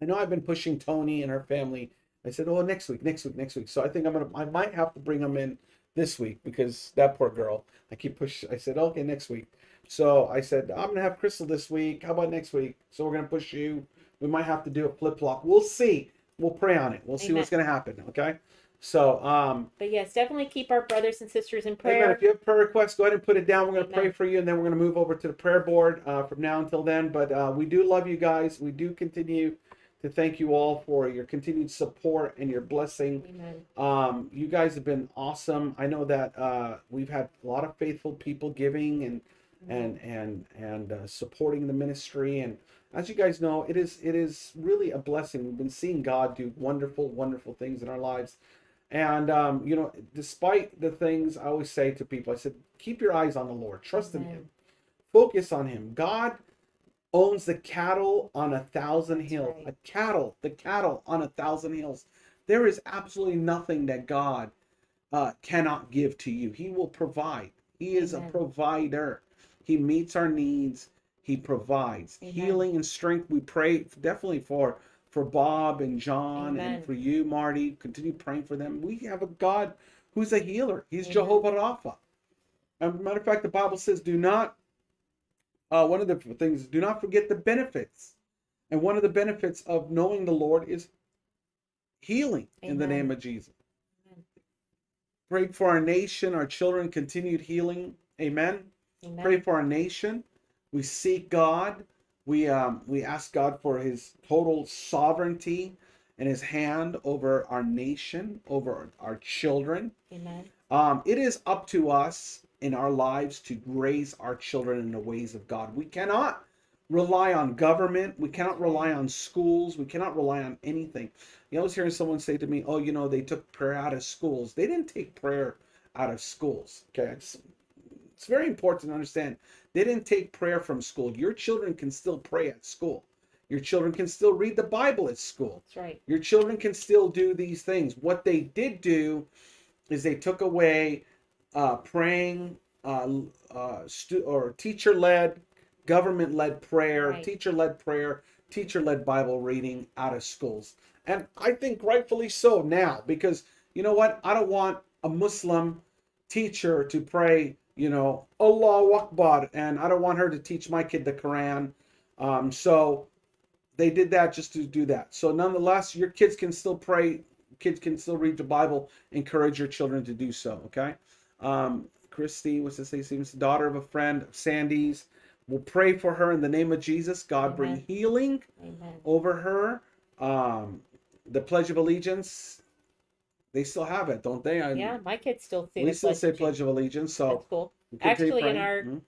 I know I've been pushing Tony and her family. I said, "Oh, next week, next week, next week." So I think I'm gonna, I might have to bring them in this week because that poor girl. I keep push. I said, "Okay, next week." So I said, "I'm gonna have Crystal this week. How about next week?" So we're gonna push you. We might have to do a flip flop. We'll see. We'll pray on it. We'll see what's gonna happen. Okay. So, um, But yes, definitely keep our brothers and sisters in Amen. prayer. If you have prayer requests, go ahead and put it down. We're going to pray for you, and then we're going to move over to the prayer board uh, from now until then. But uh, we do love you guys. We do continue to thank you all for your continued support and your blessing. Amen. Um, you guys have been awesome. I know that uh, we've had a lot of faithful people giving and and and and uh, supporting the ministry. And as you guys know, it is it is really a blessing. We've been seeing God do wonderful, wonderful things in our lives. And um, you know, despite the things I always say to people, I said, keep your eyes on the Lord, trust in Him, focus on Him. God owns the cattle on a thousand hills. right. A cattle, the cattle on a thousand hills. There is absolutely nothing that God uh, cannot give to you. He will provide. He is a provider. He meets our needs. He provides Amen. healing and strength. We pray definitely for for Bob and John Amen. and for you, Marty. Continue praying for them. We have a God who's a healer. He's Amen. Jehovah Rapha. As a matter of fact, the Bible says, "Do not." Uh, one of the things, do not forget the benefits. And one of the benefits of knowing the Lord is healing in the name of Jesus. Amen. Pray for our nation, our children, continued healing. Amen. Amen. Pray for our nation. We seek God. We um, we ask God for His total sovereignty and His hand over our nation, over our children. Amen. Um, it is up to us in our lives to raise our children in the ways of God. We cannot rely on government. We cannot rely on schools. We cannot rely on anything. You know, I was hearing someone say to me, "Oh, you know, they took prayer out of schools. They didn't take prayer out of schools." Okay, it's, it's very important to understand. They didn't take prayer from school. Your children can still pray at school. Your children can still read the Bible at school. That's right. Your children can still do these things. What they did do is they took away uh, praying uh, uh, stu- or teacher led, government led prayer, Right. teacher led prayer, teacher led Bible reading out of schools. And I think rightfully so now because you know what? I don't want a Muslim teacher to pray, you know, Allah Akbar, and I don't want her to teach my kid the Quran. Um, so they did that just to do that. So nonetheless, your kids can still pray, kids can still read the Bible. Encourage your children to do so. Okay. Um, Christy, what's this say? Seems daughter of a friend of Sandy's. We'll pray for her in the name of Jesus. God bring healing Amen. over her. Um, the Pledge of Allegiance, they still have it, don't they? I, Yeah, my kids still say we the still say of Pledge of Allegiance. So That's cool. Actually, in our- Mhm.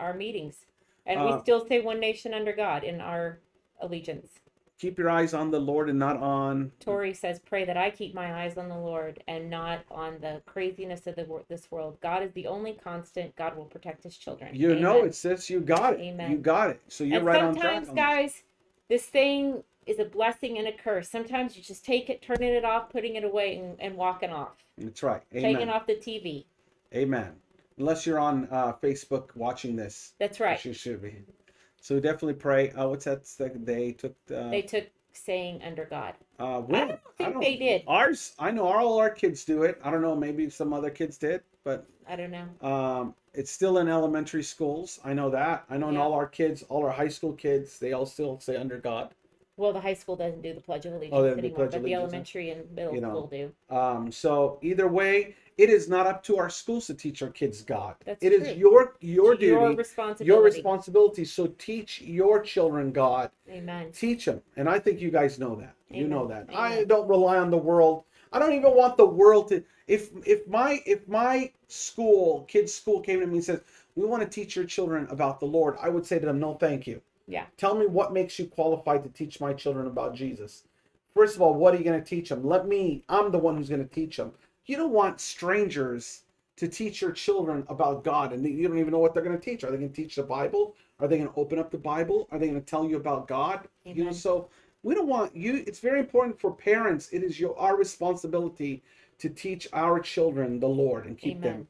Our meetings, and Uh, we still say one nation under God in our allegiance. Keep your eyes on the Lord and not on Tori says, "Pray that I keep my eyes on the Lord and not on the craziness of the this world. God is the only constant. God will protect His children." You know Amen. it, sis. You got it. Amen. You got it. So you're and right on track. sometimes, guys, this thing is a blessing and a curse. Sometimes you just take it, turning it off, putting it away, and, and walking off, That's right. taking off the TV. Amen. Unless you're on uh, Facebook watching this, That's right. you should be. So definitely pray. Uh, what's that? second They took. Uh, They took saying under God. uh, I don't think they did. Ours, I know all our kids do it. I don't know. Maybe some other kids did, but I don't know. um, it's still in elementary schools. I know that. I know in all our kids, all our high school kids, they all still say under God. Well, the high school doesn't do the Pledge of Allegiance Oh, don't anymore, Pledge but the elementary and middle You know. school do. Um, so either way, it is not up to our schools to teach our kids God. That's It is true. your your duty, Your your responsibility. responsibility. So teach your children God. Amen. Teach them, and I think you guys know that. You know Amen. that. I don't rely on the world. I don't even want the world to. If if my if my school kids school came to me and says we want to teach your children about the Lord, I would say to them, no, thank you. Yeah. Tell me what makes you qualified to teach my children about Jesus. First of all, what are you going to teach them? Let me, I'm the one who's going to teach them. You don't want strangers to teach your children about God and you don't even know what they're going to teach. Are they going to teach the Bible? Are they going to open up the Bible? Are they going to tell you about God? You know, so we don't want you, it's very important for parents. It is your, our responsibility to teach our children the Lord and keep them,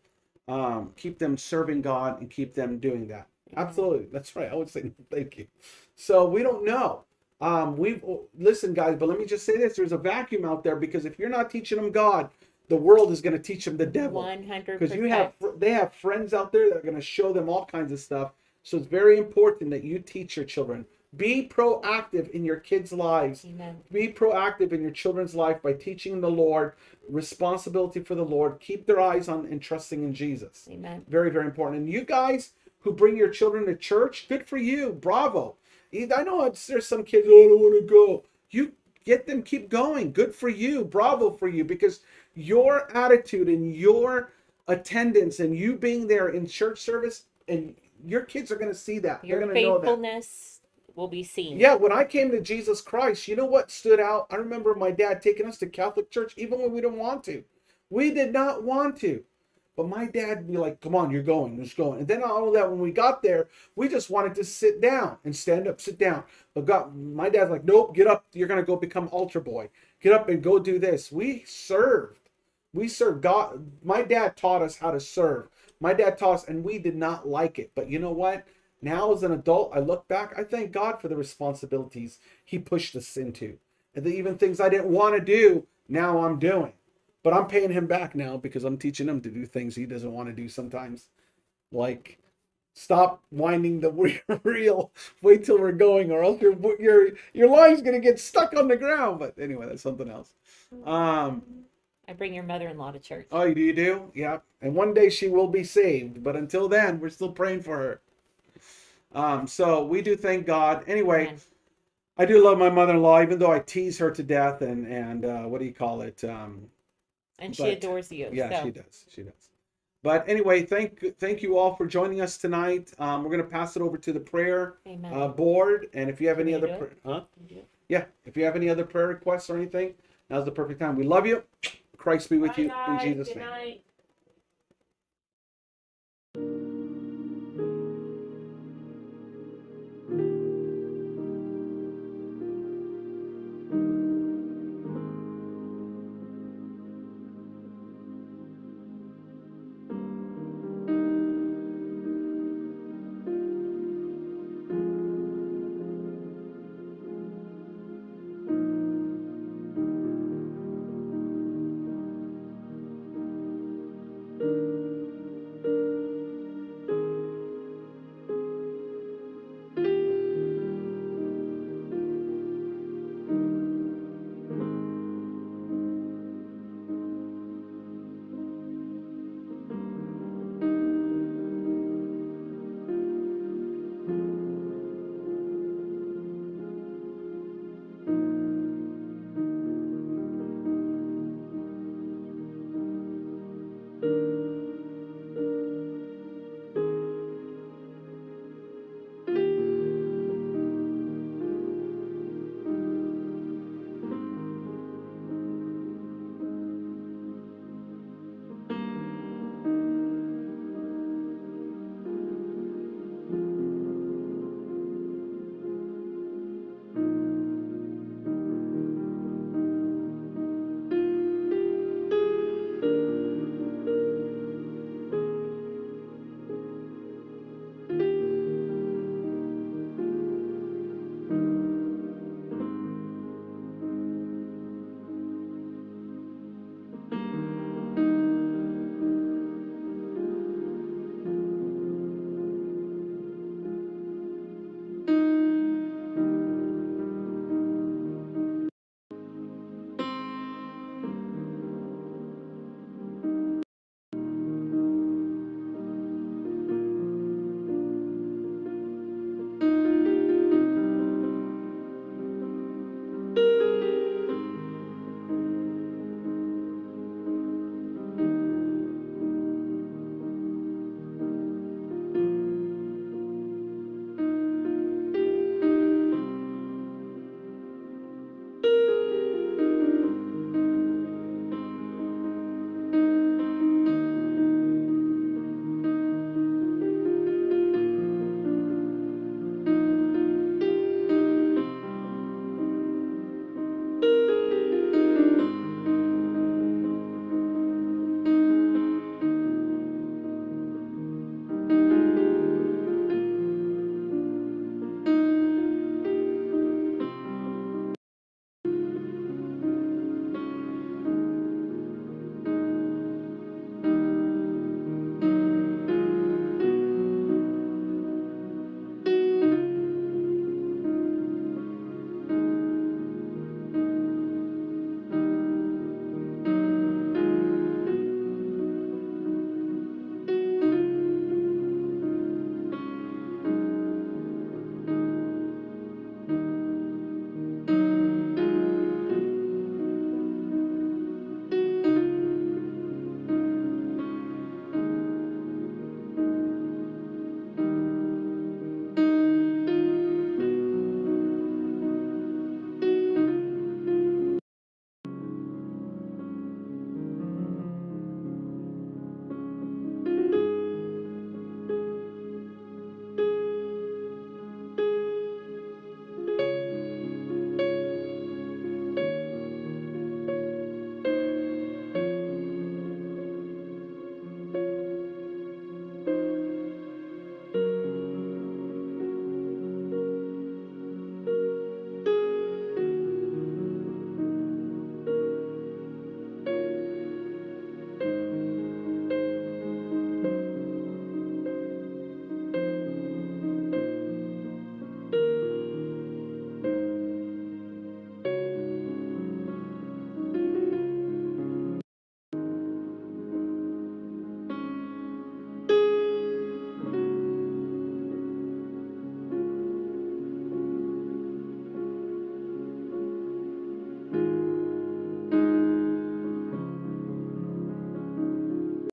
um, keep them serving God and keep them doing that. Amen. Absolutely. That's right. I would say thank you. So we don't know. Um, we've listen, guys, but let me just say this: there's a vacuum out there because if you're not teaching them God, the world is going to teach them the devil. One hundred Because you have they have friends out there that are going to show them all kinds of stuff. So it's very important that you teach your children Be proactive in your kids' lives. Amen. Be proactive in your children's life by teaching the Lord, responsibility for the Lord. Keep their eyes on and trusting in Jesus. Amen. Very, very important. And you guys who bring your children to church, good for you. Bravo. I know there's some kids, oh, I don't want to go. You get them, keep going. Good for you. Bravo for you because your attitude and your attendance and you being there in church service and your kids are going to see that. Your They're going to know that. faithfulness will be seen. Yeah, when I came to Jesus Christ, you know what stood out? I remember my dad taking us to Catholic church even when we didn't want to. We did not want to. But my dad would be like, come on, you're going, just going. And then all of that, when we got there, we just wanted to sit down and stand up, sit down. But God, my dad's like, nope, get up. You're going to go become altar boy. Get up and go do this. We served. We serve God. My dad taught us how to serve. My dad taught us, and we did not like it. But you know what? Now, as an adult, I look back, I thank God for the responsibilities he pushed us into. And the even things I didn't want to do, now I'm doing. But I'm paying him back now because I'm teaching him to do things he doesn't want to do sometimes. Like stop winding the reel. Wait till we're going, or else your your your line's gonna get stuck on the ground. But anyway, that's something else. Um, I bring your mother-in-law to church. oh, do you do? Yeah. And one day she will be saved, but until then, we're still praying for her. Um, so we do thank God. Anyway, Amen. I do love my mother-in-law, even though I tease her to death and and uh, what do you call it? Um, And she but- adores you. Yeah, so. she does. She does. But anyway, thank thank you all for joining us tonight. Um, we're gonna pass it over to the prayer uh, board, and if you have Can any other, do it? pr- huh? Can you do it? Yeah, if you have any other prayer requests or anything, now's the perfect time. We love you. Christ be with you in Jesus' name.